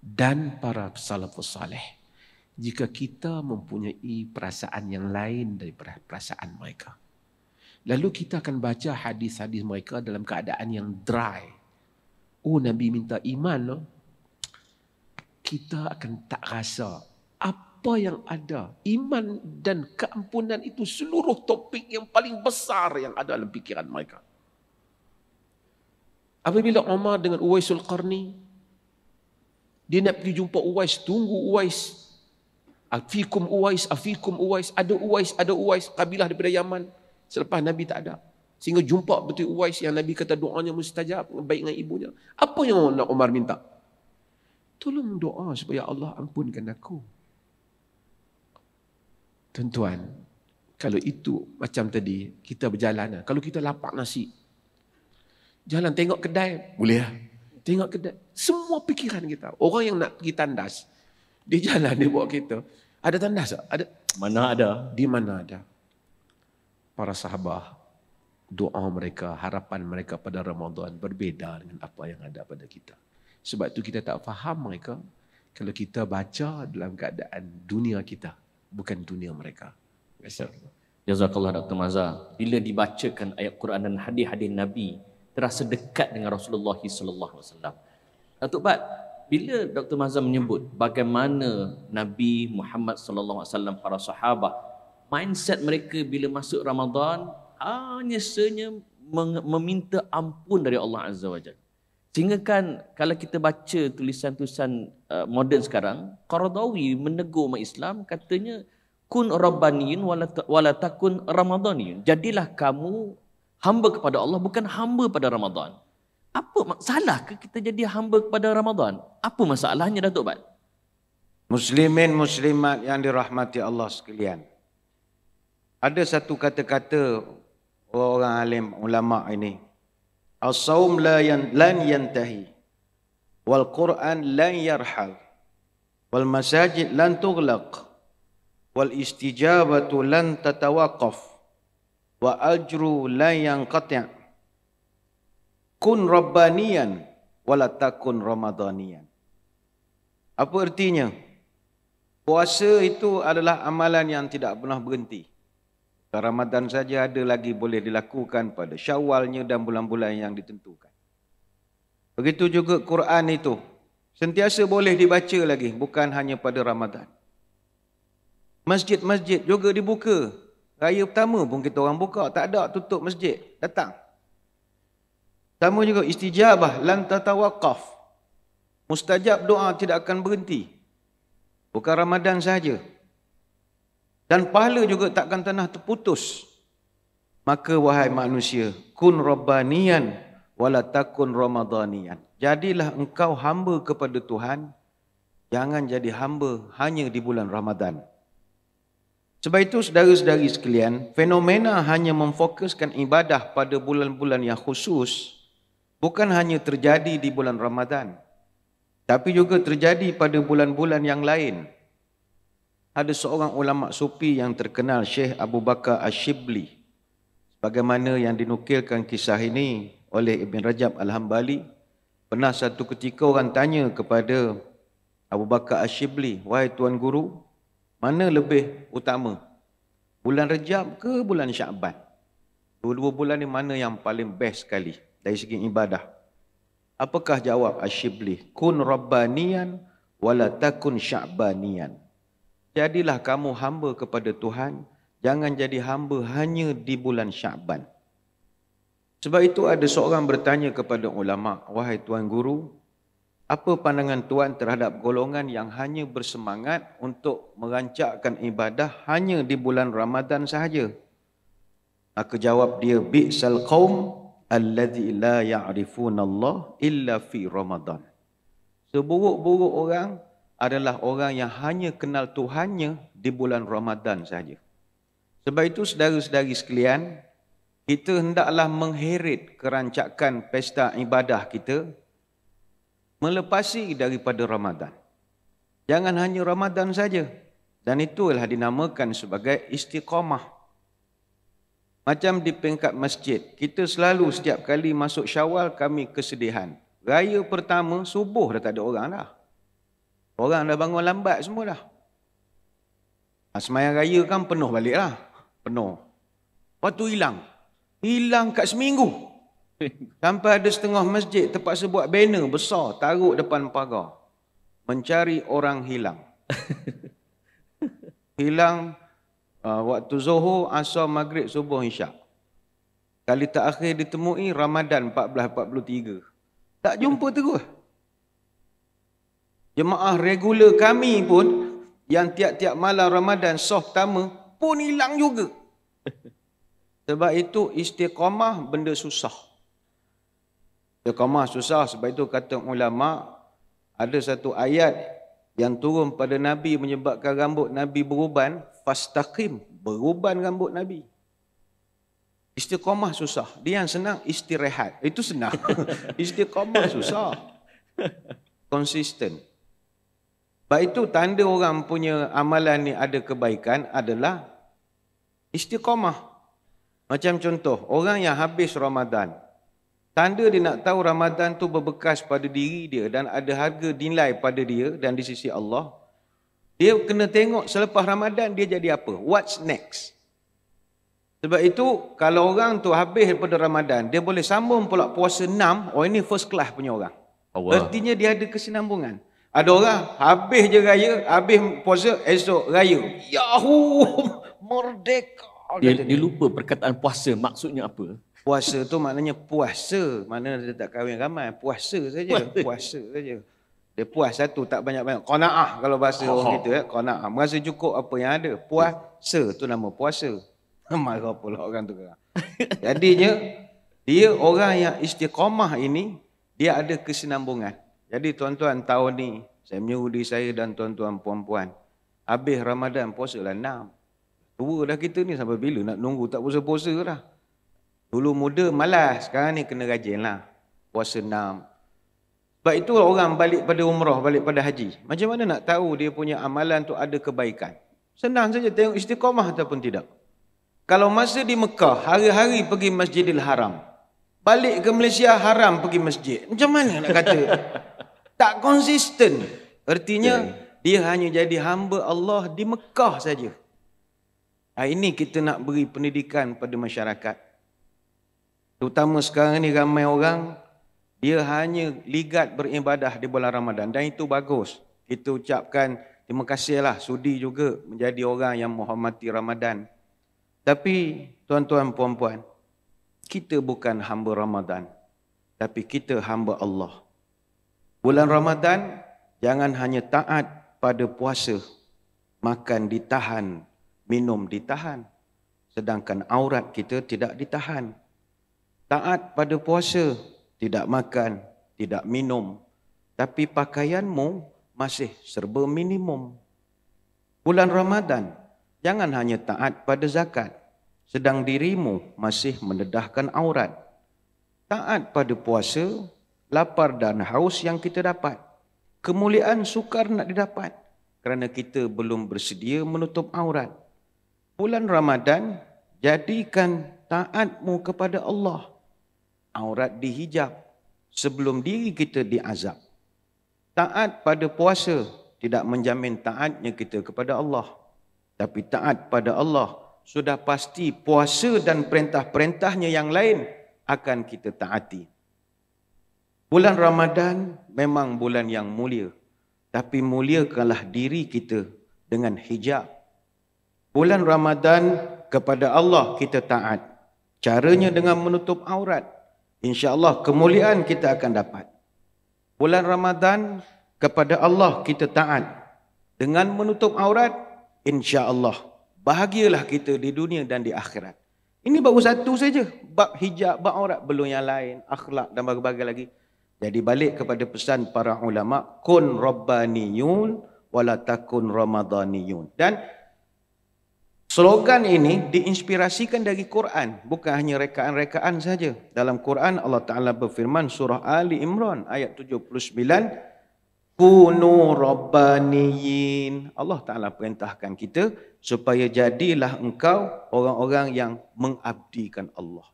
Speaker 4: dan para salafus saleh jika kita mempunyai perasaan yang lain daripada perasaan mereka. Lalu kita akan baca hadis-hadis mereka dalam keadaan yang dry. Oh Nabi minta iman loh. Kita akan tak rasa apa yang ada. Iman dan keampunan itu seluruh topik yang paling besar yang ada dalam fikiran mereka. Apabila Umar dengan Uwaisul Qarni, dia nak pergi jumpa Uwais, tunggu Uwais Afikum Uwais, Afikum Uwais, ada Uwais, ada Uwais, kabilah daripada Yaman. Selepas Nabi tak ada. Sehingga jumpa betul Uwais yang Nabi kata doanya mustajab, baik dengan ibunya. Apa yang nak Umar minta? Tolong doa supaya Allah ampunkan aku. Tuan-tuan, kalau itu macam tadi, kita berjalan. Kalau kita lapak nasi, jalan tengok kedai, boleh lah. Tengok kedai. Semua pikiran kita. Orang yang nak pergi tandas, dia jalan, dia bawa kita. Ada tanda tak? Ada.
Speaker 1: Mana ada?
Speaker 4: Di mana ada? Para sahabat, doa mereka, harapan mereka pada Ramadan berbeza dengan apa yang ada pada kita. Sebab itu kita tak faham mereka kalau kita baca dalam keadaan dunia kita, bukan dunia mereka.
Speaker 1: Jazakallah Dr. Mazhar. Bila dibacakan ayat Quran dan hadis-hadis Nabi, terasa dekat dengan Rasulullah SAW. Datuk Bat, bila Dr. Mazhar menyebut bagaimana Nabi Muhammad wasallam para sahabat mindset mereka bila masuk Ramadan hanya senya meminta ampun dari Allah Azza wa Jalla. Sehingga kan kalau kita baca tulisan-tulisan uh, moden sekarang, Qaradawi menegur umat Islam katanya kun rabbaniyun wala takun. Jadilah kamu hamba kepada Allah bukan hamba pada Ramadan. Apa masalah ke kita jadi hamba kepada Ramadan? Apa masalahnya Datuk Bat?
Speaker 2: Muslimin muslimat yang dirahmati Allah sekalian. Ada satu kata-kata orang alim ulama ini. As-saum la yan, lan yantahi. Wal Quran lan yarhal. Wal masajid lan tughlaq. Wal istijabatu lan tatawaqaf. Wa ajru lan yanqati' kun rabbaniyan wala takun ramadaniyan. Apa artinya? Puasa itu adalah amalan yang tidak pernah berhenti. Ramadan saja ada lagi boleh dilakukan pada syawalnya dan bulan-bulan yang ditentukan. Begitu juga Quran itu. Sentiasa boleh dibaca lagi, bukan hanya pada Ramadan. Masjid-masjid juga dibuka. Raya pertama pun kita orang buka. Tak ada tutup masjid. Datang. Sama juga istijabah. Lan tatawakaf. Mustajab doa tidak akan berhenti. Bukan Ramadan saja. Dan pahala juga takkan tanah terputus. Maka wahai manusia, kun rabbaniyan wala takun ramadaniyan. Jadilah engkau hamba kepada Tuhan, jangan jadi hamba hanya di bulan Ramadan. Sebab itu saudara-saudari sekalian, fenomena hanya memfokuskan ibadah pada bulan-bulan yang khusus bukan hanya terjadi di bulan Ramadan, tapi juga terjadi pada bulan-bulan yang lain. Ada seorang ulama sufi yang terkenal, Syekh Abu Bakar Ash-Shibli. Bagaimana yang dinukilkan kisah ini oleh Ibn Rajab Al-Hambali. Pernah satu ketika orang tanya kepada Abu Bakar Ash-Shibli, Wahai Tuan Guru, mana lebih utama? Bulan Rajab ke bulan Syaban? Dua-dua bulan ni mana yang paling best sekali dari segi ibadah? Apakah jawab Ash-Shibli? Kun Rabbaniyan wala takun Sya'baniyan. Jadilah kamu hamba kepada Tuhan, Jangan jadi hamba hanya di bulan Syaban. Sebab itu ada seorang bertanya kepada ulama, wahai tuan guru, apa pandangan tuan terhadap golongan yang hanya bersemangat untuk merancakkan ibadah hanya di bulan Ramadan sahaja? Maka jawab dia, bi'sal qaum alladhi la ya'rifuna Allah illa fi Ramadan. Seburuk-buruk orang adalah orang yang hanya kenal Tuhannya di bulan Ramadan sahaja. Sebab itu saudara-saudari sekalian, kita hendaklah mengheret kerancakan pesta ibadah kita melepasi daripada Ramadan. Jangan hanya Ramadan saja. Dan itulah dinamakan sebagai istiqamah. Macam di peringkat masjid, kita selalu setiap kali masuk syawal kami kesedihan. Raya pertama, subuh dah tak ada orang dah. Orang dah bangun lambat semua dah. Semayang raya kan penuh balik lah penuh. Lepas tu hilang. Hilang kat seminggu. Sampai ada setengah masjid terpaksa buat banner besar taruh depan pagar. Mencari orang hilang. hilang uh, waktu Zuhur, Asar, Maghrib, Subuh, Isyak. Kali terakhir ditemui Ramadan 1443. Tak jumpa terus. Jemaah regular kami pun yang tiap-tiap malam Ramadan soh pertama pun hilang juga. Sebab itu istiqamah benda susah. Istiqamah susah sebab itu kata ulama ada satu ayat yang turun pada Nabi menyebabkan rambut Nabi beruban, fastaqim, beruban rambut Nabi. Istiqamah susah. Dia yang senang istirahat. Itu senang. Istiqamah susah. Konsisten. Sebab itu tanda orang punya amalan ni ada kebaikan adalah istiqamah. Macam contoh, orang yang habis Ramadan. Tanda dia nak tahu Ramadan tu berbekas pada diri dia dan ada harga nilai pada dia dan di sisi Allah. Dia kena tengok selepas Ramadan dia jadi apa? What's next? Sebab itu, kalau orang tu habis daripada Ramadan, dia boleh sambung pula puasa enam. Oh ini first class punya orang. Allah. Artinya dia ada kesinambungan. Ada orang habis je raya, habis puasa, esok raya. Yahoo! Merdeka!
Speaker 1: Dia, dia lupa perkataan puasa maksudnya apa?
Speaker 2: Puasa tu maknanya puasa. Mana dia tak kahwin ramai. Puasa saja. Puasa saja. Dia puas satu, tak banyak-banyak. Qana'ah kalau bahasa oh. orang kita. Eh. Qana'ah. Merasa cukup apa yang ada. Puasa tu nama puasa. Marah pula orang tu. Jadinya, dia orang yang istiqamah ini, dia ada kesinambungan. Jadi tuan-tuan tahun ni saya menyuruh diri saya dan tuan-tuan puan-puan habis Ramadan puasa lah enam. Tua dah kita ni sampai bila nak nunggu tak puasa-puasa dah. Dulu muda malas, sekarang ni kena rajin lah. Puasa enam. Sebab itu orang balik pada umrah, balik pada haji. Macam mana nak tahu dia punya amalan tu ada kebaikan? Senang saja tengok istiqamah ataupun tidak. Kalau masa di Mekah, hari-hari pergi Masjidil Haram. Balik ke Malaysia, haram pergi masjid. Macam mana nak kata? tak konsisten. Artinya yeah. dia hanya jadi hamba Allah di Mekah saja. Nah, ini kita nak beri pendidikan pada masyarakat. Terutama sekarang ni ramai orang dia hanya ligat beribadah di bulan Ramadan dan itu bagus. Kita ucapkan terima kasihlah sudi juga menjadi orang yang menghormati Ramadan. Tapi tuan-tuan puan-puan, kita bukan hamba Ramadan, tapi kita hamba Allah. Bulan Ramadan jangan hanya taat pada puasa, makan ditahan, minum ditahan, sedangkan aurat kita tidak ditahan. Taat pada puasa, tidak makan, tidak minum, tapi pakaianmu masih serba minimum. Bulan Ramadan, jangan hanya taat pada zakat, sedang dirimu masih mendedahkan aurat. Taat pada puasa, lapar dan haus yang kita dapat. Kemuliaan sukar nak didapat kerana kita belum bersedia menutup aurat. Bulan Ramadan, jadikan taatmu kepada Allah. Aurat dihijab sebelum diri kita diazab. Taat pada puasa tidak menjamin taatnya kita kepada Allah. Tapi taat pada Allah sudah pasti puasa dan perintah-perintahnya yang lain akan kita taati. Bulan Ramadan memang bulan yang mulia. Tapi muliakanlah diri kita dengan hijab. Bulan Ramadan kepada Allah kita taat. Caranya dengan menutup aurat. InsyaAllah kemuliaan kita akan dapat. Bulan Ramadan kepada Allah kita taat. Dengan menutup aurat, insyaAllah bahagialah kita di dunia dan di akhirat. Ini baru satu saja. Bab hijab, bab aurat. Belum yang lain. Akhlak dan berbagai lagi. Jadi balik kepada pesan para ulama, kun rabbaniyun wala takun ramadaniyun. Dan slogan ini diinspirasikan dari Quran, bukan hanya rekaan-rekaan saja. Dalam Quran Allah Taala berfirman surah Ali Imran ayat 79, kunu rabbaniyin. Allah Taala perintahkan kita supaya jadilah engkau orang-orang yang mengabdikan Allah.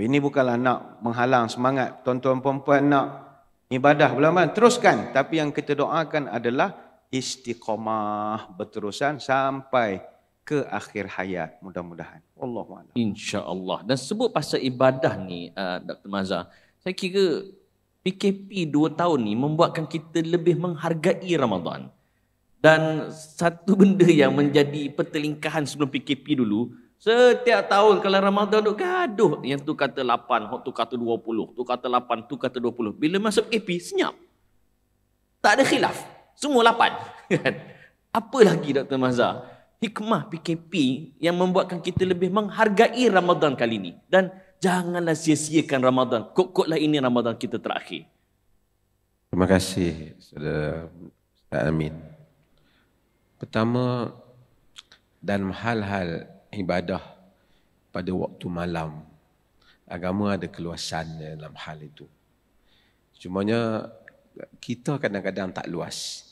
Speaker 2: Ini bukanlah nak menghalang semangat tuan-tuan perempuan nak ibadah bulan Teruskan. Tapi yang kita doakan adalah istiqamah berterusan sampai ke akhir hayat. Mudah-mudahan. Allah
Speaker 1: InsyaAllah. Dan sebut pasal ibadah ni, uh, Dr. Mazhar. Saya kira PKP dua tahun ni membuatkan kita lebih menghargai Ramadan. Dan satu benda yang menjadi pertelingkahan sebelum PKP dulu, Setiap tahun kalau Ramadan duk gaduh. Yang tu kata 8, tu kata 20. Tu kata 8, tu kata 20. Bila masuk KP, senyap. Tak ada khilaf. Semua 8. Kan? Apa lagi Dr. Mazhar? Hikmah PKP yang membuatkan kita lebih menghargai Ramadan kali ini. Dan janganlah sia-siakan Ramadan. Kok-koklah ini Ramadan kita terakhir.
Speaker 4: Terima kasih, Saudara Amin. Pertama, dan hal-hal ibadah pada waktu malam. Agama ada keluasan dalam hal itu. Cumanya kita kadang-kadang tak luas.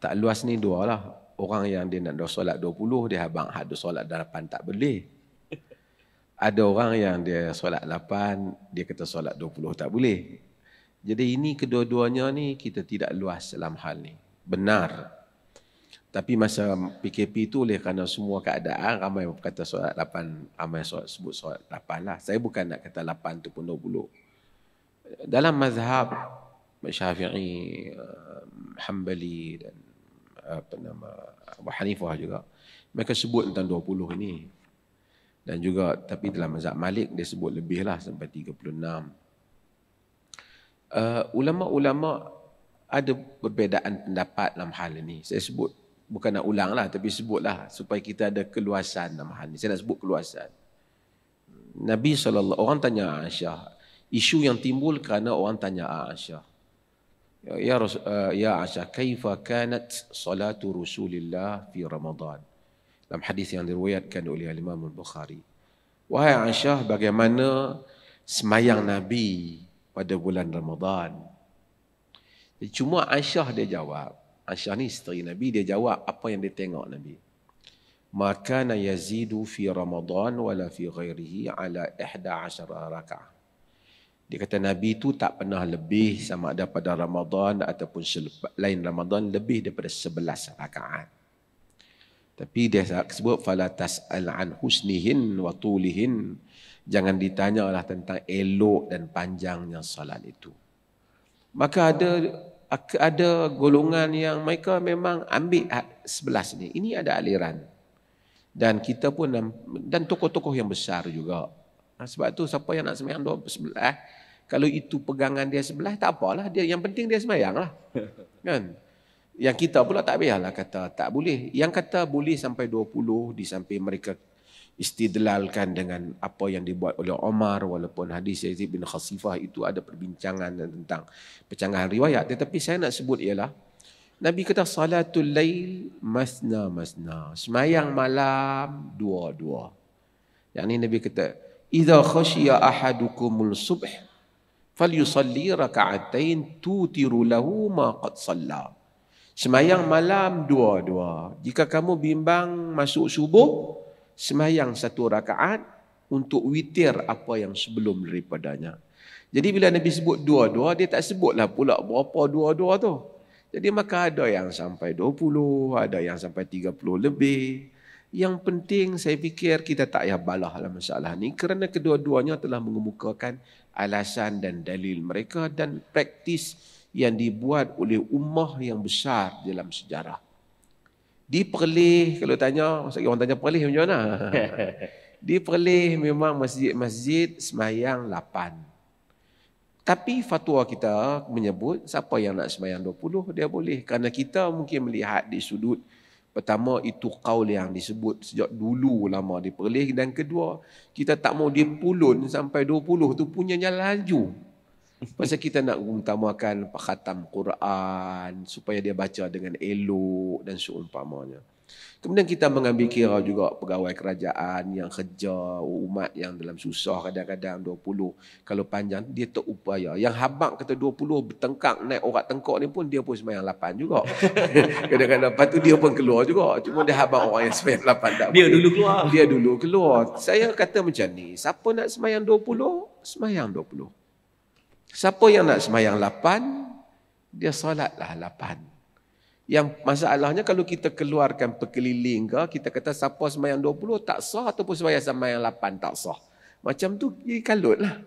Speaker 4: Tak luas ni dua lah. Orang yang dia nak solat 20, dia abang ada solat 8 tak boleh. Ada orang yang dia solat 8, dia kata solat 20 tak boleh. Jadi ini kedua-duanya ni kita tidak luas dalam hal ni. Benar tapi masa PKP tu oleh kerana semua keadaan ramai kata solat 8, ramai solat sebut solat 8 lah. Saya bukan nak kata 8 tu pun 20. Dalam mazhab Syafi'i, uh, Hanbali dan apa nama Abu Hanifah juga mereka sebut tentang 20 ini. Dan juga tapi dalam mazhab Malik dia sebut lebih lah sampai 36. Uh, ulama-ulama ada perbezaan pendapat dalam hal ini. Saya sebut bukan nak ulang lah tapi sebutlah supaya kita ada keluasan dalam hal ni. Saya nak sebut keluasan. Nabi SAW, orang tanya Aisyah. Isu yang timbul kerana orang tanya Aisyah. Ya, ya, uh, ya Aisyah, kaifa kanat salatu Rasulillah fi Ramadan? Dalam hadis yang diriwayatkan oleh Imam Al-Bukhari. Wahai Aisyah, bagaimana semayang Nabi pada bulan Ramadan? Cuma Aisyah dia jawab, Aisyah ni isteri Nabi, dia jawab apa yang dia tengok Nabi. Maka na yazidu fi Ramadan wala fi ghairihi ala 11 raka'ah. Dia kata Nabi tu tak pernah lebih sama ada pada Ramadan ataupun lain Ramadan lebih daripada 11 rakaat. Tapi dia sebut fala tas'al an husnihin wa tulihin. Jangan ditanyalah tentang elok dan panjangnya salat itu. Maka ada ada golongan yang mereka memang ambil sebelah sini. Ini ada aliran. Dan kita pun dan tokoh-tokoh yang besar juga. Ha, sebab tu siapa yang nak sembahyang dua sebelah, kalau itu pegangan dia sebelah tak apalah dia yang penting dia sembahyang lah. Kan? Yang kita pula tak payahlah kata tak boleh. Yang kata boleh sampai 20 di samping mereka istidlalkan dengan apa yang dibuat oleh Omar walaupun hadis Yazid bin Khasifah itu ada perbincangan tentang pecangahan riwayat tetapi saya nak sebut ialah Nabi kata salatul lail masna masna. Semayang malam dua-dua. Yang ini Nabi kata, "Idza khashiya ahadukumul subh falyusalli raka'atain tutiru lahu ma qad salla." Semayang malam dua-dua. Jika kamu bimbang masuk subuh, semayang satu rakaat untuk witir apa yang sebelum daripadanya. Jadi bila Nabi sebut dua-dua, dia tak sebutlah pula berapa dua-dua tu. Jadi maka ada yang sampai 20, ada yang sampai 30 lebih. Yang penting saya fikir kita tak payah balah dalam masalah ni kerana kedua-duanya telah mengemukakan alasan dan dalil mereka dan praktis yang dibuat oleh ummah yang besar dalam sejarah. Di Perlis, kalau tanya, orang tanya Perlis macam mana? Di Perlis memang masjid-masjid semayang lapan. Tapi fatwa kita menyebut siapa yang nak sembahyang 20 dia boleh kerana kita mungkin melihat di sudut pertama itu kaul yang disebut sejak dulu lama di dan kedua kita tak mau dia pulun sampai 20 tu punya laju. Pasal kita nak utamakan khatam Quran supaya dia baca dengan elok dan seumpamanya. Kemudian kita mengambil kira juga pegawai kerajaan yang kerja, umat yang dalam susah kadang-kadang 20. Kalau panjang, dia tak upaya. Yang habak kata 20 bertengkak naik orang tengkok ni pun dia pun semayang 8 juga. kadang-kadang lepas tu dia pun keluar juga. Cuma dia habak orang yang semayang 8 tak
Speaker 1: Dia dulu keluar.
Speaker 4: Dia dulu keluar. Saya kata macam ni, siapa nak semayang 20, semayang 20. Siapa yang nak semayang 8, dia solatlah 8. Yang masalahnya kalau kita keluarkan perkeliling ke, kita kata siapa semayang 20 tak sah ataupun semayang semayang 8 tak sah. Macam tu jadi kalut lah.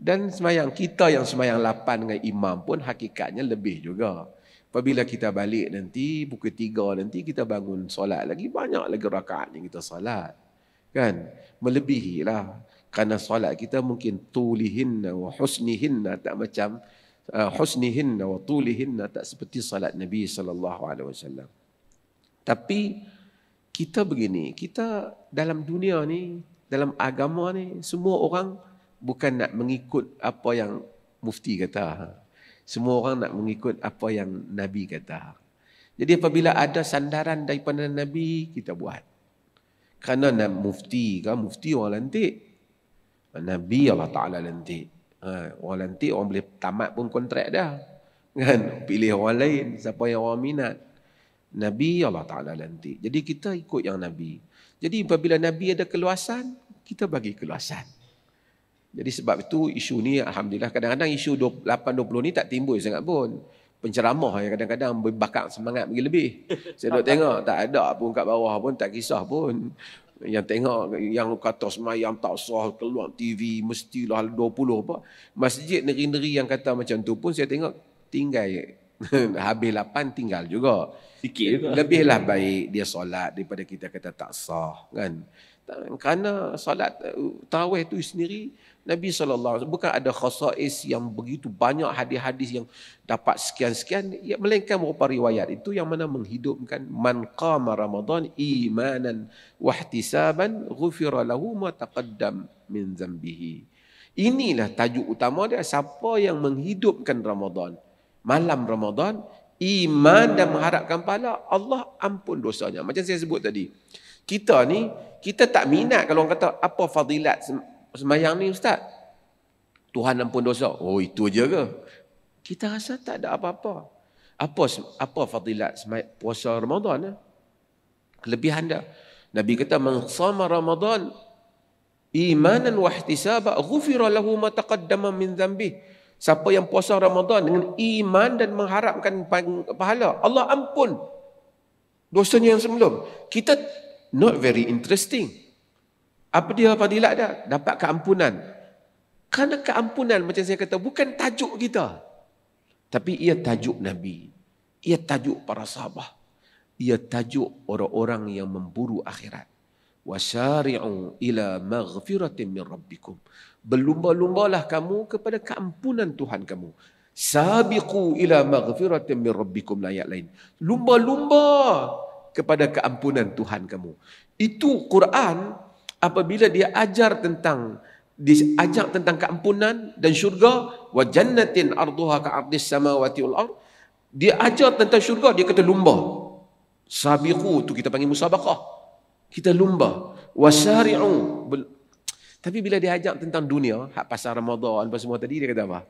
Speaker 4: Dan semayang kita yang semayang 8 dengan imam pun hakikatnya lebih juga. Apabila kita balik nanti, pukul 3 nanti kita bangun solat lagi, banyak lagi rakaat yang kita solat. Kan? Melebihi lah. Kerana solat kita mungkin tulihin wa husnihin tak macam Uh, husnihin wa tulihin tak seperti salat Nabi sallallahu alaihi wasallam. Tapi kita begini, kita dalam dunia ni, dalam agama ni semua orang bukan nak mengikut apa yang mufti kata. Semua orang nak mengikut apa yang Nabi kata. Jadi apabila ada sandaran daripada Nabi, kita buat. Kerana mufti kan, mufti orang lantik. Nabi Allah Ta'ala lantik. Ha, orang lantik orang boleh tamat pun kontrak dah. Kan? Pilih orang lain siapa yang orang minat. Nabi Allah Taala lantik. Jadi kita ikut yang Nabi. Jadi apabila Nabi ada keluasan, kita bagi keluasan. Jadi sebab itu isu ni alhamdulillah kadang-kadang isu 8 20 ni tak timbul sangat pun. Penceramah yang kadang-kadang berbakar semangat lebih. Saya dok tengok tak ada pun kat bawah pun tak kisah pun yang tengok yang kata semayang tak sah keluar TV mestilah 20 apa. Masjid negeri-negeri yang kata macam tu pun saya tengok tinggal. Habis 8 tinggal juga.
Speaker 1: Sikit juga.
Speaker 4: Lebihlah baik dia solat daripada kita kata tak sah kan? Kerana solat uh, tarawih tu sendiri Nabi SAW bukan ada khasais yang begitu banyak hadis-hadis yang dapat sekian-sekian ya, melainkan beberapa riwayat. Itu yang mana menghidupkan man qama ramadan imanan wahtisaban ghufira lahu ma taqaddam min zambihi. Inilah tajuk utama dia siapa yang menghidupkan ramadan malam ramadan iman dan mengharapkan pahala Allah ampun dosanya. Macam saya sebut tadi kita ni kita tak minat kalau orang kata apa fadilat semayang ni ustaz. Tuhan ampun dosa. Oh itu aja ke? Kita rasa tak ada apa-apa. Apa apa fadilat puasa Ramadan? Eh? Kelebihan dia. Nabi kata man sama Ramadan imanan wa ihtisaba ghufira lahu ma taqaddama min dhanbi. Siapa yang puasa Ramadan dengan iman dan mengharapkan pahala, Allah ampun dosanya yang sebelum. Kita not very interesting. Apa dia fadilat dia? Dapat keampunan. Kerana keampunan macam saya kata bukan tajuk kita. Tapi ia tajuk Nabi. Ia tajuk para sahabat. Ia tajuk orang-orang yang memburu akhirat. wasari'u ila maghfiratin min rabbikum. Berlumba-lumbalah kamu kepada keampunan Tuhan kamu. Sabiqu ila maghfiratin min rabbikum ayat lain. Lumba-lumba kepada keampunan Tuhan kamu. Itu Quran apabila dia ajar tentang diajak tentang keampunan dan syurga wa jannatin arduha ka ardis samawati wal ard dia ajar tentang syurga dia kata lumba sabiqu tu kita panggil musabaqah kita lumba wasari'u tapi bila dia ajak tentang dunia hak pasal Ramadan apa semua tadi dia kata apa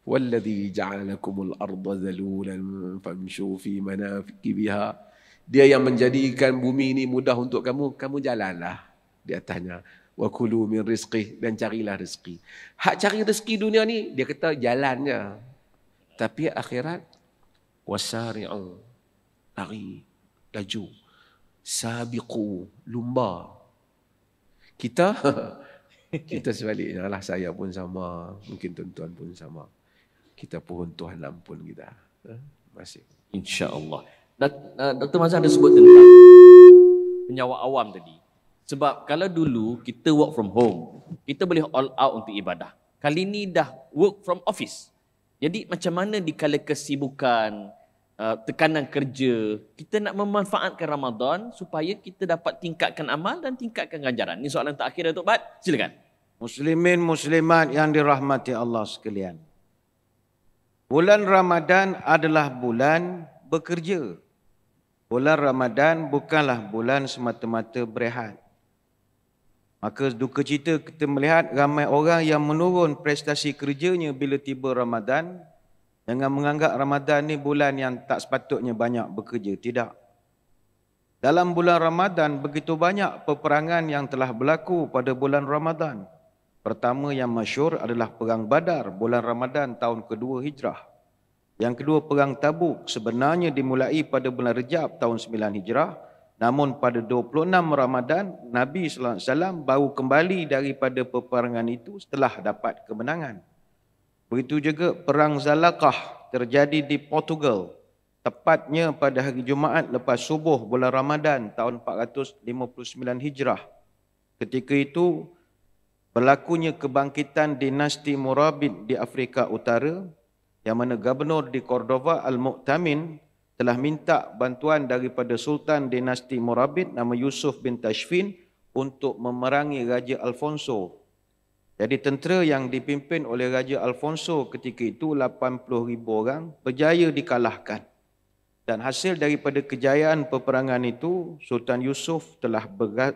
Speaker 4: والذي جعلكم الأرض ذلولا فامشوا في منافق بها dia yang menjadikan bumi ini mudah untuk kamu kamu jalanlah di atasnya wa kulu min rizqi dan carilah rezeki. Hak cari rezeki dunia ni dia kata jalannya. Tapi akhirat wasari'u lari laju sabiqu lumba. Kita kita sebaliknya lah saya pun sama, mungkin tuan-tuan pun sama. Kita pun Tuhan ampun kita. Ha? Masih.
Speaker 1: Insya-Allah. Dr. Mazhar ada sebut tentang penyawa awam tadi. Sebab kalau dulu kita work from home, kita boleh all out untuk ibadah. Kali ni dah work from office. Jadi macam mana di kala kesibukan, uh, tekanan kerja, kita nak memanfaatkan Ramadan supaya kita dapat tingkatkan amal dan tingkatkan ganjaran. Ini soalan terakhir Datuk Bat. Silakan.
Speaker 2: Muslimin muslimat yang dirahmati Allah sekalian. Bulan Ramadan adalah bulan bekerja. Bulan Ramadan bukanlah bulan semata-mata berehat. Maka duka cita kita melihat ramai orang yang menurun prestasi kerjanya bila tiba Ramadan dengan menganggap Ramadan ni bulan yang tak sepatutnya banyak bekerja. Tidak. Dalam bulan Ramadan begitu banyak peperangan yang telah berlaku pada bulan Ramadan. Pertama yang masyur adalah Perang Badar bulan Ramadan tahun kedua Hijrah. Yang kedua Perang Tabuk sebenarnya dimulai pada bulan Rejab tahun 9 Hijrah Namun pada 26 Ramadan, Nabi sallallahu alaihi wasallam baru kembali daripada peperangan itu setelah dapat kemenangan. Begitu juga perang Zalaqah terjadi di Portugal, tepatnya pada hari Jumaat lepas subuh bulan Ramadan tahun 459 Hijrah. Ketika itu berlakunya kebangkitan dinasti Murabit di Afrika Utara yang mana gubernur di Cordova Al-Mu'tamin telah minta bantuan daripada Sultan dinasti Morabit nama Yusuf bin Tashfin untuk memerangi Raja Alfonso. Jadi tentera yang dipimpin oleh Raja Alfonso ketika itu 80 ribu orang berjaya dikalahkan. Dan hasil daripada kejayaan peperangan itu, Sultan Yusuf telah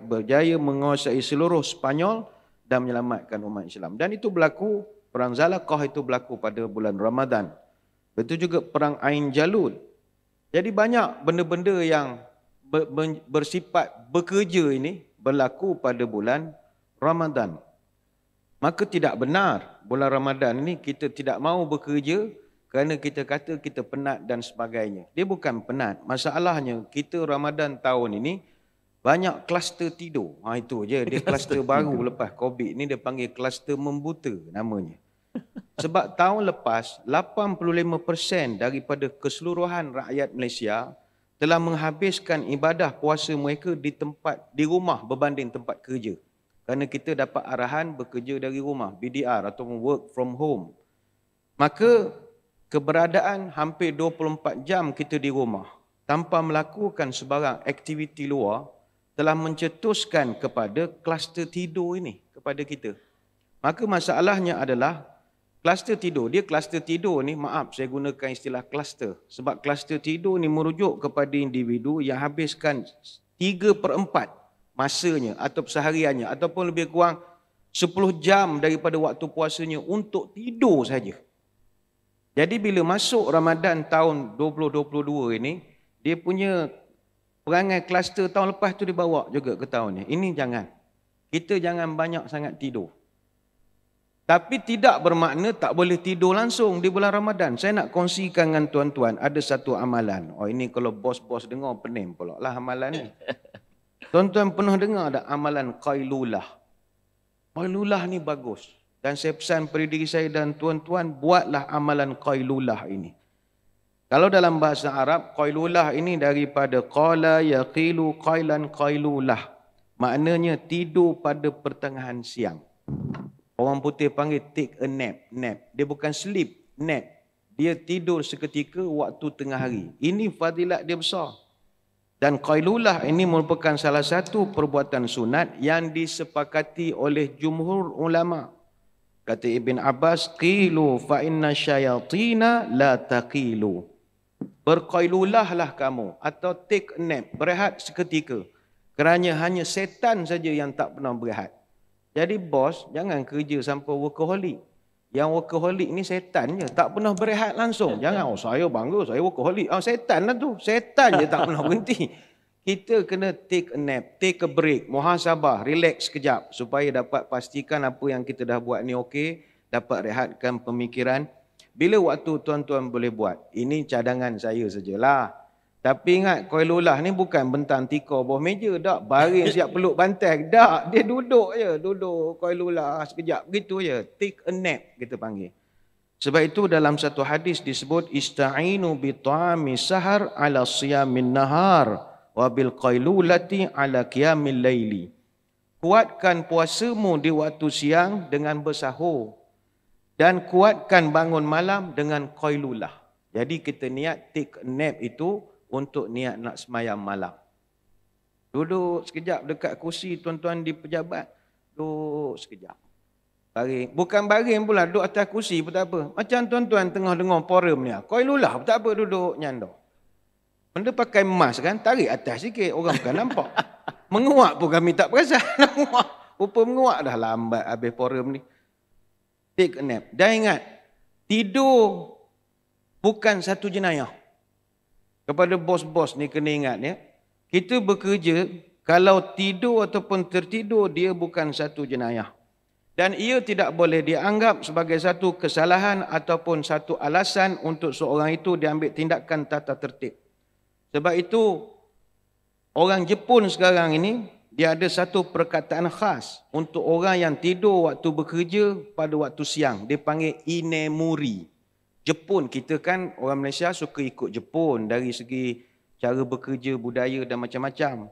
Speaker 2: berjaya menguasai seluruh Spanyol dan menyelamatkan umat Islam. Dan itu berlaku, Perang Zalaqah itu berlaku pada bulan Ramadan. Betul juga Perang Ain Jalud jadi banyak benda-benda yang bersifat bekerja ini berlaku pada bulan Ramadan. Maka tidak benar bulan Ramadan ini kita tidak mahu bekerja kerana kita kata kita penat dan sebagainya. Dia bukan penat. Masalahnya kita Ramadan tahun ini banyak kluster tidur. Ha, itu je. Dia kluster baru lepas COVID ni dia panggil kluster membuta namanya. Sebab tahun lepas 85% daripada keseluruhan rakyat Malaysia telah menghabiskan ibadah puasa mereka di tempat di rumah berbanding tempat kerja. Kerana kita dapat arahan bekerja dari rumah, BDR atau work from home. Maka keberadaan hampir 24 jam kita di rumah tanpa melakukan sebarang aktiviti luar telah mencetuskan kepada kluster tidur ini kepada kita. Maka masalahnya adalah Kluster tidur, dia kluster tidur ni, maaf saya gunakan istilah kluster. Sebab kluster tidur ni merujuk kepada individu yang habiskan 3 per 4 masanya atau sehariannya ataupun lebih kurang 10 jam daripada waktu puasanya untuk tidur saja. Jadi bila masuk Ramadan tahun 2022 ini, dia punya perangai kluster tahun lepas tu dibawa juga ke tahun ni. Ini jangan. Kita jangan banyak sangat tidur. Tapi tidak bermakna tak boleh tidur langsung di bulan Ramadan. Saya nak kongsikan dengan tuan-tuan ada satu amalan. Oh ini kalau bos-bos dengar pening pula lah amalan ni. Tuan-tuan pernah dengar ada amalan Qailulah. Qailulah ni bagus. Dan saya pesan pada diri saya dan tuan-tuan buatlah amalan Qailulah ini. Kalau dalam bahasa Arab, Qailulah ini daripada Qala yaqilu qailan Qailulah. Maknanya tidur pada pertengahan siang. Orang putih panggil take a nap. Nap. Dia bukan sleep. Nap. Dia tidur seketika waktu tengah hari. Ini fadilat dia besar. Dan qailulah ini merupakan salah satu perbuatan sunat yang disepakati oleh jumhur ulama. Kata Ibn Abbas, qilu fa inna syayatina la taqilu. Berqailulahlah kamu atau take a nap, berehat seketika. Kerana hanya setan saja yang tak pernah berehat. Jadi bos, jangan kerja sampai workaholic. Yang workaholic ni setan je, tak pernah berehat langsung. Jangan, oh saya bangga, saya workaholic. Oh setan lah tu, setan je tak pernah berhenti. Kita kena take a nap, take a break, muhasabah, relax sekejap supaya dapat pastikan apa yang kita dah buat ni okey, dapat rehatkan pemikiran. Bila waktu tuan-tuan boleh buat? Ini cadangan saya sajalah. Tapi ingat Koilulah ni bukan bentang tika bawah meja. Tak, baring siap peluk bantai. Tak, dia duduk je. Duduk Koilulah sekejap. Begitu je. Take a nap kita panggil. Sebab itu dalam satu hadis disebut ista'inu bi ta'ami sahar ala siyamin nahar wa bil qailulati ala qiyamil laili. Kuatkan puasamu di waktu siang dengan bersahur dan kuatkan bangun malam dengan qailulah. Jadi kita niat take a nap itu untuk niat nak semayang malam. Duduk sekejap dekat kursi tuan-tuan di pejabat. Duduk sekejap. Baring. Bukan baring pula, duduk atas kursi pun tak apa. Macam tuan-tuan tengah dengar forum ni. Kau ilulah pun tak apa duduk nyandor. Benda pakai emas kan, tarik atas sikit. Orang bukan nampak. Menguak pun kami tak perasan. Rupa menguak dah lambat habis forum ni. Take a nap. Dan ingat, tidur bukan satu jenayah kepada bos-bos ni kena ingat ya. Kita bekerja kalau tidur ataupun tertidur dia bukan satu jenayah. Dan ia tidak boleh dianggap sebagai satu kesalahan ataupun satu alasan untuk seorang itu diambil tindakan tata tertib. Sebab itu orang Jepun sekarang ini dia ada satu perkataan khas untuk orang yang tidur waktu bekerja pada waktu siang. Dia panggil inemuri. Jepun kita kan orang Malaysia suka ikut Jepun dari segi cara bekerja, budaya dan macam-macam.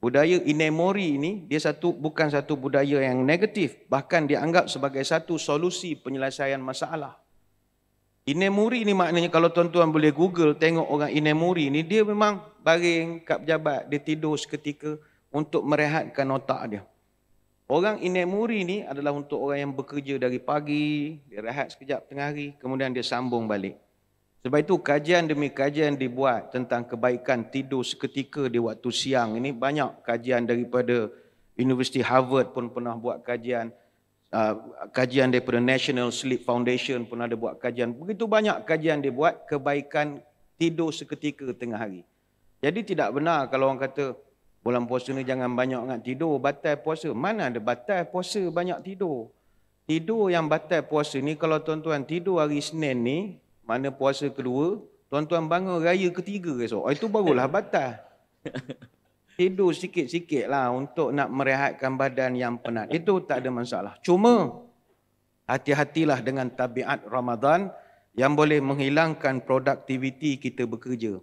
Speaker 2: Budaya inemori ini dia satu bukan satu budaya yang negatif, bahkan dianggap sebagai satu solusi penyelesaian masalah. Inemori ini maknanya kalau tuan-tuan boleh Google tengok orang inemori ini dia memang baring kat pejabat, dia tidur seketika untuk merehatkan otak dia. Orang inemuri ni adalah untuk orang yang bekerja dari pagi, dia rehat sekejap tengah hari, kemudian dia sambung balik. Sebab itu kajian demi kajian dibuat tentang kebaikan tidur seketika di waktu siang. Ini banyak kajian daripada Universiti Harvard pun pernah buat kajian. Uh, kajian daripada National Sleep Foundation pun ada buat kajian. Begitu banyak kajian dibuat kebaikan tidur seketika tengah hari. Jadi tidak benar kalau orang kata, Bulan puasa ni jangan banyak sangat tidur, batal puasa. Mana ada batal puasa banyak tidur? Tidur yang batal puasa ni kalau tuan-tuan tidur hari Senin ni, mana puasa kedua, tuan-tuan bangun raya ketiga esok. Oh, itu barulah batal. Tidur sikit-sikit lah untuk nak merehatkan badan yang penat. Itu tak ada masalah. Cuma hati-hatilah dengan tabiat Ramadan yang boleh menghilangkan produktiviti kita bekerja.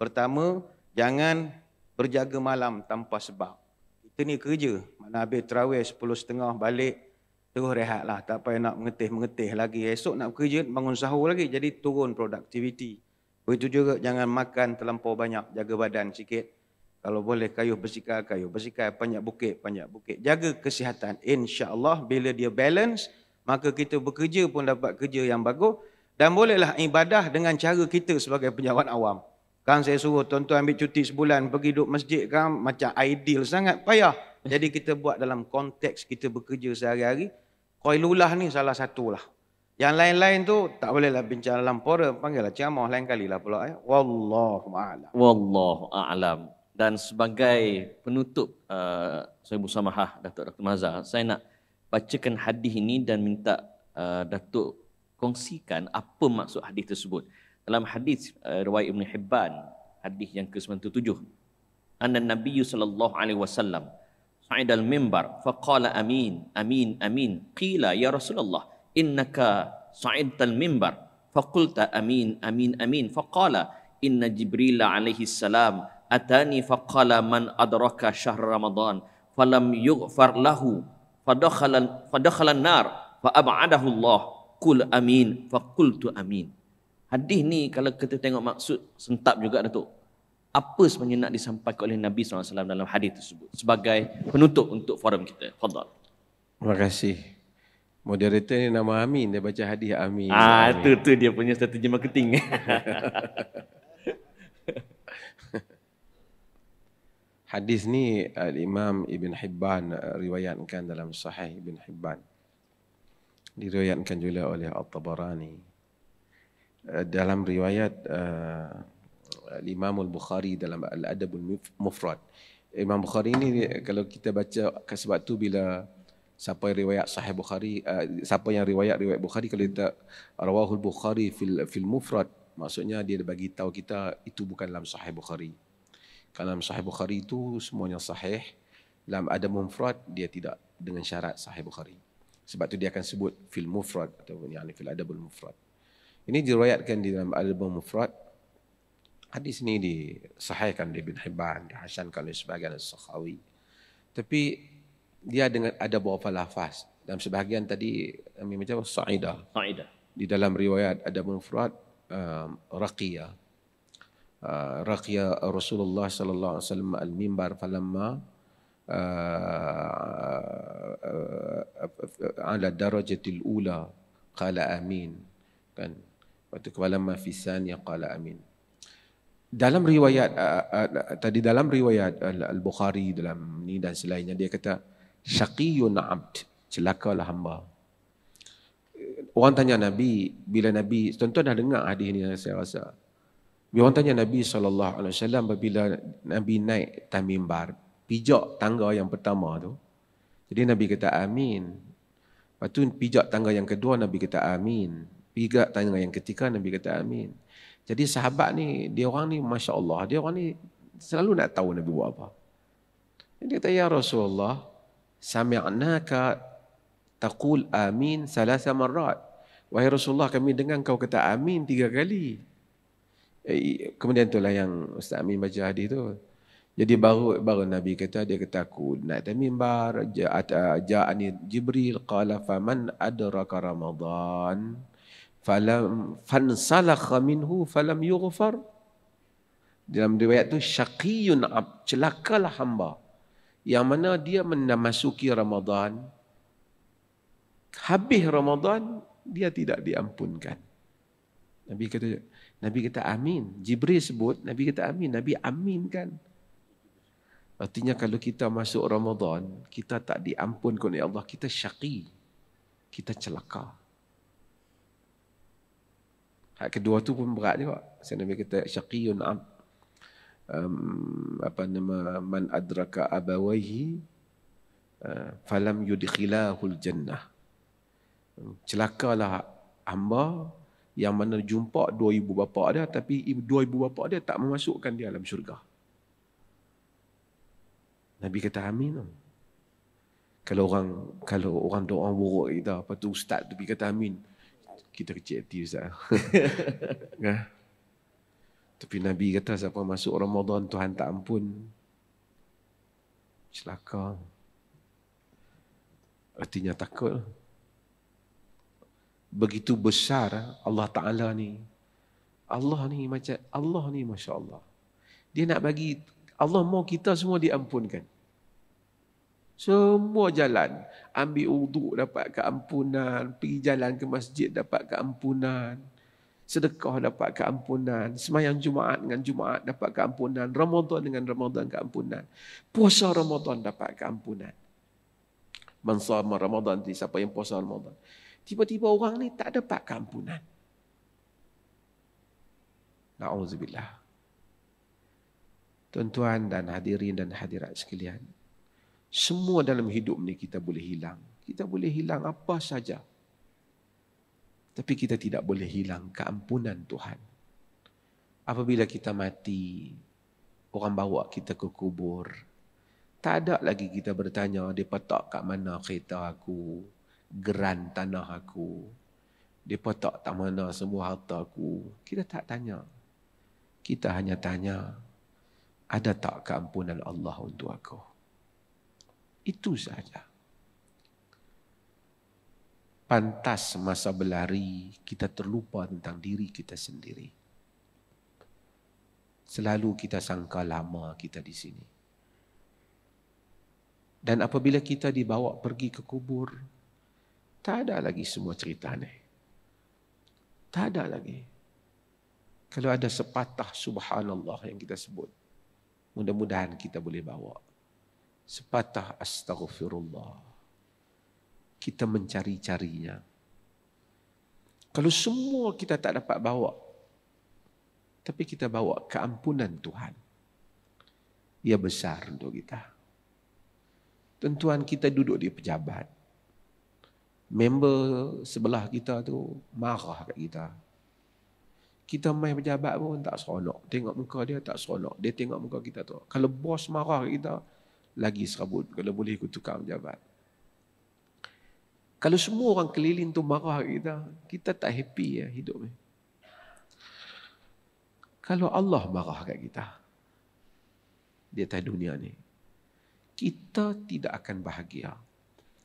Speaker 2: Pertama, jangan berjaga malam tanpa sebab. Kita ni kerja. Mana habis terawih sepuluh setengah balik. Terus rehat lah. Tak payah nak mengetih-mengetih lagi. Esok nak kerja bangun sahur lagi. Jadi turun produktiviti. Begitu juga jangan makan terlampau banyak. Jaga badan sikit. Kalau boleh kayuh bersikal, kayuh bersikal. Panjat bukit, panjat bukit. Jaga kesihatan. InsyaAllah bila dia balance. Maka kita bekerja pun dapat kerja yang bagus. Dan bolehlah ibadah dengan cara kita sebagai penjawat awam. Kan saya suruh tuan-tuan ambil cuti sebulan pergi duduk masjid kan macam ideal sangat payah. Jadi kita buat dalam konteks kita bekerja sehari-hari. Qailulah ni salah satu lah. Yang lain-lain tu tak bolehlah bincang dalam forum. Panggillah ceramah lain kali lah pula. Eh. Wallahu a'lam.
Speaker 1: Wallahu a'lam. Dan sebagai penutup uh, saya bersamahah Datuk Dr. Mazhar, saya nak bacakan hadis ini dan minta uh, Datuk kongsikan apa maksud hadis tersebut dalam hadis uh, riwayat Ibn Hibban hadis yang ke-97 anna Nabi sallallahu alaihi wasallam sa'ida al-mimbar faqala amin amin amin. Qila ya Rasulullah innaka sa'idta al-mimbar faqulta amin amin amin. Faqala inna Jibril alaihi salam atani faqala man adraka syahr Ramadan falam yughfar lahu fadakhala fadakhala an-nar fa ab'adahu Allah. Qul amin. Fa qultu amin hadis ni kalau kita tengok maksud sentap juga Datuk apa sebenarnya nak disampaikan oleh Nabi SAW dalam hadis tersebut sebagai penutup untuk forum kita fadal
Speaker 4: Terima kasih. Moderator ni nama Amin. Dia baca hadis Amin.
Speaker 1: ah
Speaker 4: Amin.
Speaker 1: tu tu dia punya strategi marketing
Speaker 4: Hadis ni uh, Imam Ibn Hibban uh, riwayatkan dalam Sahih Ibn Hibban. Diriwayatkan juga oleh At-Tabarani. Uh, dalam riwayat uh, Imam Al-Bukhari dalam Al-Adab Al-Mufrad. Imam Bukhari ni kalau kita baca sebab tu bila siapa yang riwayat Sahih Bukhari uh, siapa yang riwayat riwayat Bukhari kalau kita rawahul Bukhari fil fil mufrad maksudnya dia bagi tahu kita itu bukan dalam Sahih Bukhari. Kalau dalam Sahih Bukhari itu semuanya sahih. Dalam ada mufrad dia tidak dengan syarat Sahih Bukhari. Sebab tu dia akan sebut fil mufrad ataupun yang fil adabul mufrad. Ini diriwayatkan di dalam adabul mufrad. Hadis ini disahihkan di Ibn Hibban, dihasankan oleh sebagian Sakhawi. Tapi dia dengan ada beberapa lafaz. Dalam sebahagian tadi kami macam sa'idah.
Speaker 1: Faedah.
Speaker 4: Di dalam riwayat ada mufrad um, raqiyah. Uh, raqiya Rasulullah sallallahu alaihi wasallam al-mimbar falamma uh, uh, uh, ala darajatil ula qala amin kan waktu falamma fi thaniya qala amin. Dalam riwayat tadi dalam riwayat Al- Al-Bukhari dalam ni dan selainnya dia kata syaqiyun abd celakalah hamba. Orang tanya Nabi bila Nabi tuan-tuan dah dengar hadis ni saya rasa. Bila orang tanya Nabi SAW apabila Nabi naik atas mimbar pijak tangga yang pertama tu jadi Nabi kata amin. Lepas tu pijak tangga yang kedua Nabi kata amin pijak tangga yang ketiga Nabi kata amin jadi sahabat ni, dia orang ni Masya Allah, dia orang ni selalu nak tahu Nabi buat apa. Dia kata, Ya Rasulullah, sami'naka taqul amin salasa marrat. Wahai Rasulullah, kami dengar kau kata amin tiga kali. Eh, Kemudian itulah yang Ustaz Amin baca hadis tu. Jadi baru baru Nabi kata dia kata aku naik atas mimbar ja'ani Jibril qala faman adraka Ramadan falam fansalakha minhu falam yughfar. Dalam riwayat tu syaqiyun ab celakalah hamba. Yang mana dia memasuki Ramadan. Habis Ramadan dia tidak diampunkan. Nabi kata Nabi kata amin. Jibril sebut Nabi kata amin. Nabi aminkan. Artinya kalau kita masuk Ramadan kita tak diampunkan oleh Allah kita syaqi. Kita celaka Hak kedua tu pun berat juga. Saya Nabi kata syaqiyun ab um, apa nama man adraka abawaihi uh, falam yudkhilahul jannah. Celakalah hamba yang mana jumpa dua ibu bapa dia tapi ibu, dua ibu bapa dia tak memasukkan dia dalam syurga. Nabi kata amin. Kalau orang kalau orang doa buruk kita, apa tu ustaz tu kata amin kita kecil hati Ustaz. kan? Tapi Nabi kata siapa masuk Ramadan Tuhan tak ampun. Celaka. Artinya takut. Begitu besar Allah Ta'ala ni. Allah ni macam Allah ni Masya Allah. Dia nak bagi Allah mau kita semua diampunkan. Semua jalan. Ambil uduk dapat keampunan. Pergi jalan ke masjid dapat keampunan. Sedekah dapat keampunan. Semayang Jumaat dengan Jumaat dapat keampunan. Ramadan dengan Ramadan keampunan. Puasa Ramadan dapat keampunan. Mansama Ramadan ni siapa yang puasa Ramadan. Tiba-tiba orang ni tak dapat keampunan. Na'udzubillah. Tuan-tuan dan hadirin dan hadirat sekalian. Semua dalam hidup ni kita boleh hilang. Kita boleh hilang apa saja. Tapi kita tidak boleh hilang keampunan Tuhan. Apabila kita mati, orang bawa kita ke kubur. Tak ada lagi kita bertanya, dia petak kat mana kereta aku, geran tanah aku. Dia petak tak mana semua harta aku. Kita tak tanya. Kita hanya tanya, ada tak keampunan Allah untuk aku? Itu saja. Pantas masa berlari kita terlupa tentang diri kita sendiri. Selalu kita sangka lama kita di sini. Dan apabila kita dibawa pergi ke kubur, tak ada lagi semua cerita ni. Tak ada lagi. Kalau ada sepatah subhanallah yang kita sebut, mudah-mudahan kita boleh bawa. Sepatah astaghfirullah kita mencari-carinya. Kalau semua kita tak dapat bawa, tapi kita bawa keampunan Tuhan. Ia besar untuk kita. Tentuan kita duduk di pejabat. Member sebelah kita tu marah kat kita. Kita main pejabat pun tak seronok. Tengok muka dia tak seronok. Dia tengok muka kita tu. Kalau bos marah kat kita, lagi serabut. Kalau boleh aku tukar pejabat. Kalau semua orang keliling tu marah kita, kita tak happy ya hidup ni. Kalau Allah marah kat kita di atas dunia ni, kita tidak akan bahagia.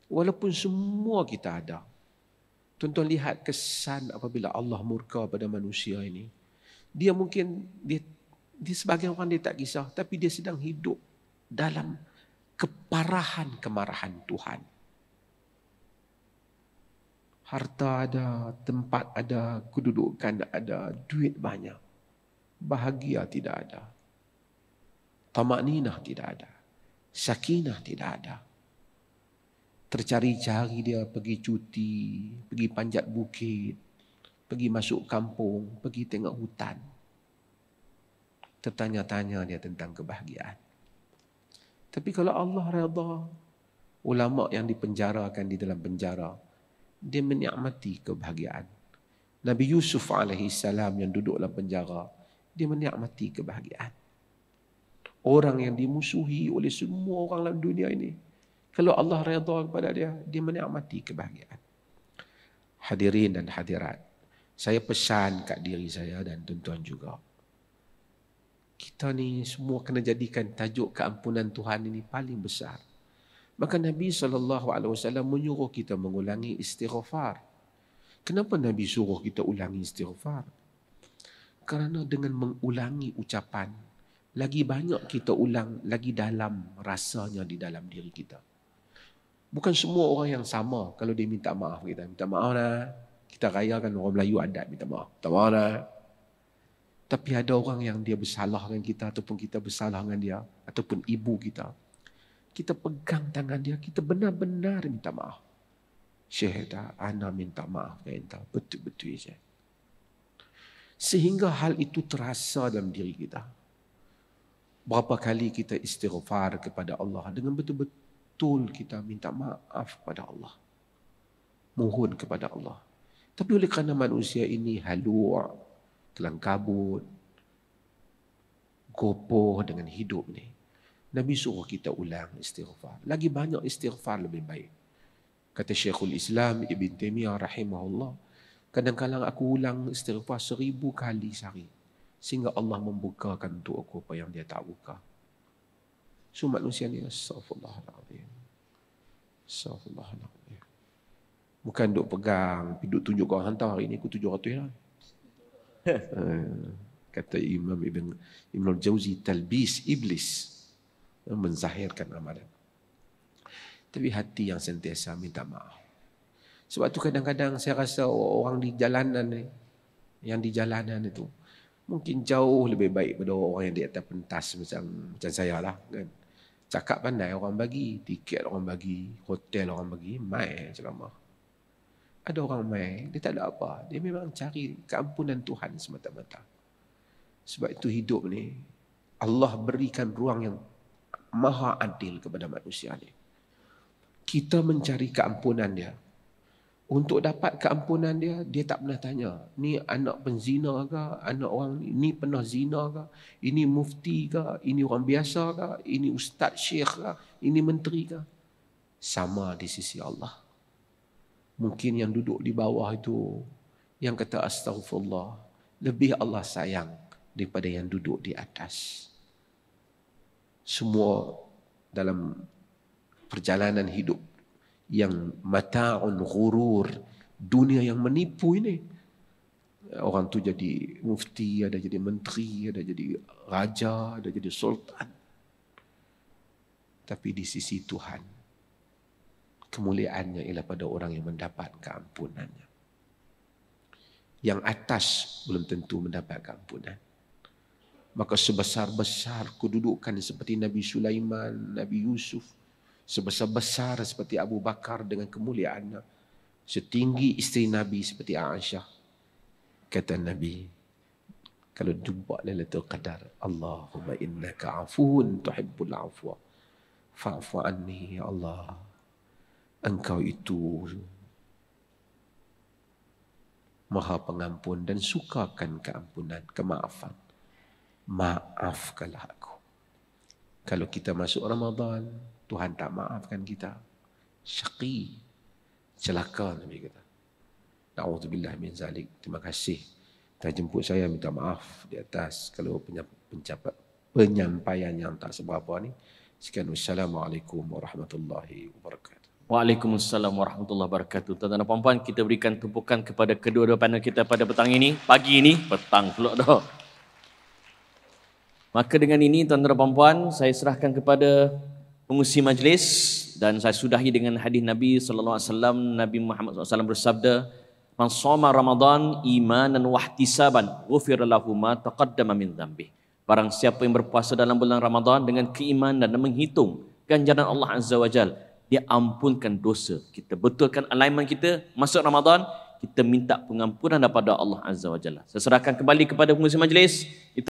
Speaker 4: Walaupun semua kita ada. Tuan-tuan lihat kesan apabila Allah murka pada manusia ini. Dia mungkin, dia, dia sebagian orang dia tak kisah, tapi dia sedang hidup dalam keparahan kemarahan Tuhan harta ada, tempat ada, kedudukan ada, duit banyak. Bahagia tidak ada. Tamak ninah tidak ada. Sakinah tidak ada. Tercari-cari dia pergi cuti, pergi panjat bukit, pergi masuk kampung, pergi tengok hutan. Tertanya-tanya dia tentang kebahagiaan. Tapi kalau Allah redha, ulama yang dipenjarakan di dalam penjara, dia menikmati kebahagiaan. Nabi Yusuf alaihi salam yang duduk dalam penjara, dia menikmati kebahagiaan. Orang yang dimusuhi oleh semua orang dalam dunia ini, kalau Allah redha kepada dia, dia menikmati kebahagiaan. Hadirin dan hadirat, saya pesan kat diri saya dan tuan-tuan juga. Kita ni semua kena jadikan tajuk keampunan Tuhan ini paling besar. Maka Nabi SAW menyuruh kita mengulangi istighfar. Kenapa Nabi suruh kita ulangi istighfar? Kerana dengan mengulangi ucapan, lagi banyak kita ulang, lagi dalam rasanya di dalam diri kita. Bukan semua orang yang sama kalau dia minta maaf kita. Minta maaf lah. Kita rayakan orang Melayu adat minta maaf. Minta maaf lah. Tapi ada orang yang dia bersalah dengan kita ataupun kita bersalah dengan dia ataupun ibu kita kita pegang tangan dia, kita benar-benar minta maaf. Syekh ana minta maaf ke enta. Betul-betul je. Sehingga hal itu terasa dalam diri kita. Berapa kali kita istighfar kepada Allah dengan betul-betul kita minta maaf kepada Allah. Mohon kepada Allah. Tapi oleh kerana manusia ini halu' kelang kabut, gopoh dengan hidup ni. Nabi suruh kita ulang istighfar. Lagi banyak istighfar lebih baik. Kata Syekhul Islam Ibn Taimiyah rahimahullah, kadang-kadang aku ulang istighfar seribu kali sehari. Sehingga Allah membukakan untuk aku apa yang dia tak buka. So manusia ni astagfirullahaladzim. Astagfirullahaladzim. Bukan duk pegang, duk tunjuk kau hantar hari ni aku tujuh ratus lah. Eh, kata Imam Ibn, Ibn Al-Jawzi, talbis iblis menzahirkan amalan. Tapi hati yang sentiasa minta maaf. Sebab tu kadang-kadang saya rasa orang di jalanan ni, yang di jalanan itu, mungkin jauh lebih baik daripada orang yang di atas pentas macam macam saya lah. Kan? Cakap pandai orang bagi, tiket orang bagi, hotel orang bagi, mai ceramah. Ada orang mai, dia tak ada apa. Dia memang cari keampunan Tuhan semata-mata. Sebab itu hidup ni, Allah berikan ruang yang maha adil kepada manusia ni. Kita mencari keampunan dia. Untuk dapat keampunan dia, dia tak pernah tanya. Ni anak penzina ke? Anak orang ni, ni pernah zina ke? Ini mufti ke? Ini orang biasa ke? Ini ustaz syekh ke? Ini menteri ke? Sama di sisi Allah. Mungkin yang duduk di bawah itu, yang kata astagfirullah, lebih Allah sayang daripada yang duduk di atas semua dalam perjalanan hidup yang mata'un ghurur, dunia yang menipu ini. Orang tu jadi mufti, ada jadi menteri, ada jadi raja, ada jadi sultan. Tapi di sisi Tuhan, kemuliaannya ialah pada orang yang mendapat keampunannya. Yang atas belum tentu mendapat keampunan. Maka sebesar-besar kedudukan seperti Nabi Sulaiman, Nabi Yusuf, sebesar-besar seperti Abu Bakar dengan kemuliaannya, setinggi isteri Nabi seperti Aisyah, kata Nabi kalau jumpa Lailatul Qadar Allahumma innaka afuun tuhibbul afwa fa'fu anni ya Allah engkau itu maha pengampun dan sukakan keampunan kemaafan maafkanlah aku kalau kita masuk Ramadan Tuhan tak maafkan kita syaqi celaka Nabi kata Na'udzubillah min zalik. Terima kasih. Telah jemput saya minta maaf di atas kalau pencapat penyampaian yang tak seberapa ni. Sekian wassalamualaikum warahmatullahi wabarakatuh.
Speaker 1: Waalaikumsalam warahmatullahi wabarakatuh. Tuan-tuan dan puan-puan, kita berikan tumpukan kepada kedua-dua panel kita pada petang ini. Pagi ini, petang pula dah. Maka dengan ini, tuan-tuan dan puan-puan, saya serahkan kepada pengusi majlis dan saya sudahi dengan hadis Nabi sallallahu alaihi wasallam Nabi Muhammad SAW bersabda Man soma Ramadan imanan wahtisaban ghufir lahu ma taqaddama min dhanbi. Barang siapa yang berpuasa dalam bulan Ramadan dengan keimanan dan menghitung ganjaran Allah Azza wa Jal, dia ampunkan dosa. Kita betulkan alignment kita masuk Ramadan, kita minta pengampunan daripada Allah Azza wa Jalla. Saya serahkan kembali kepada pengurusi majlis.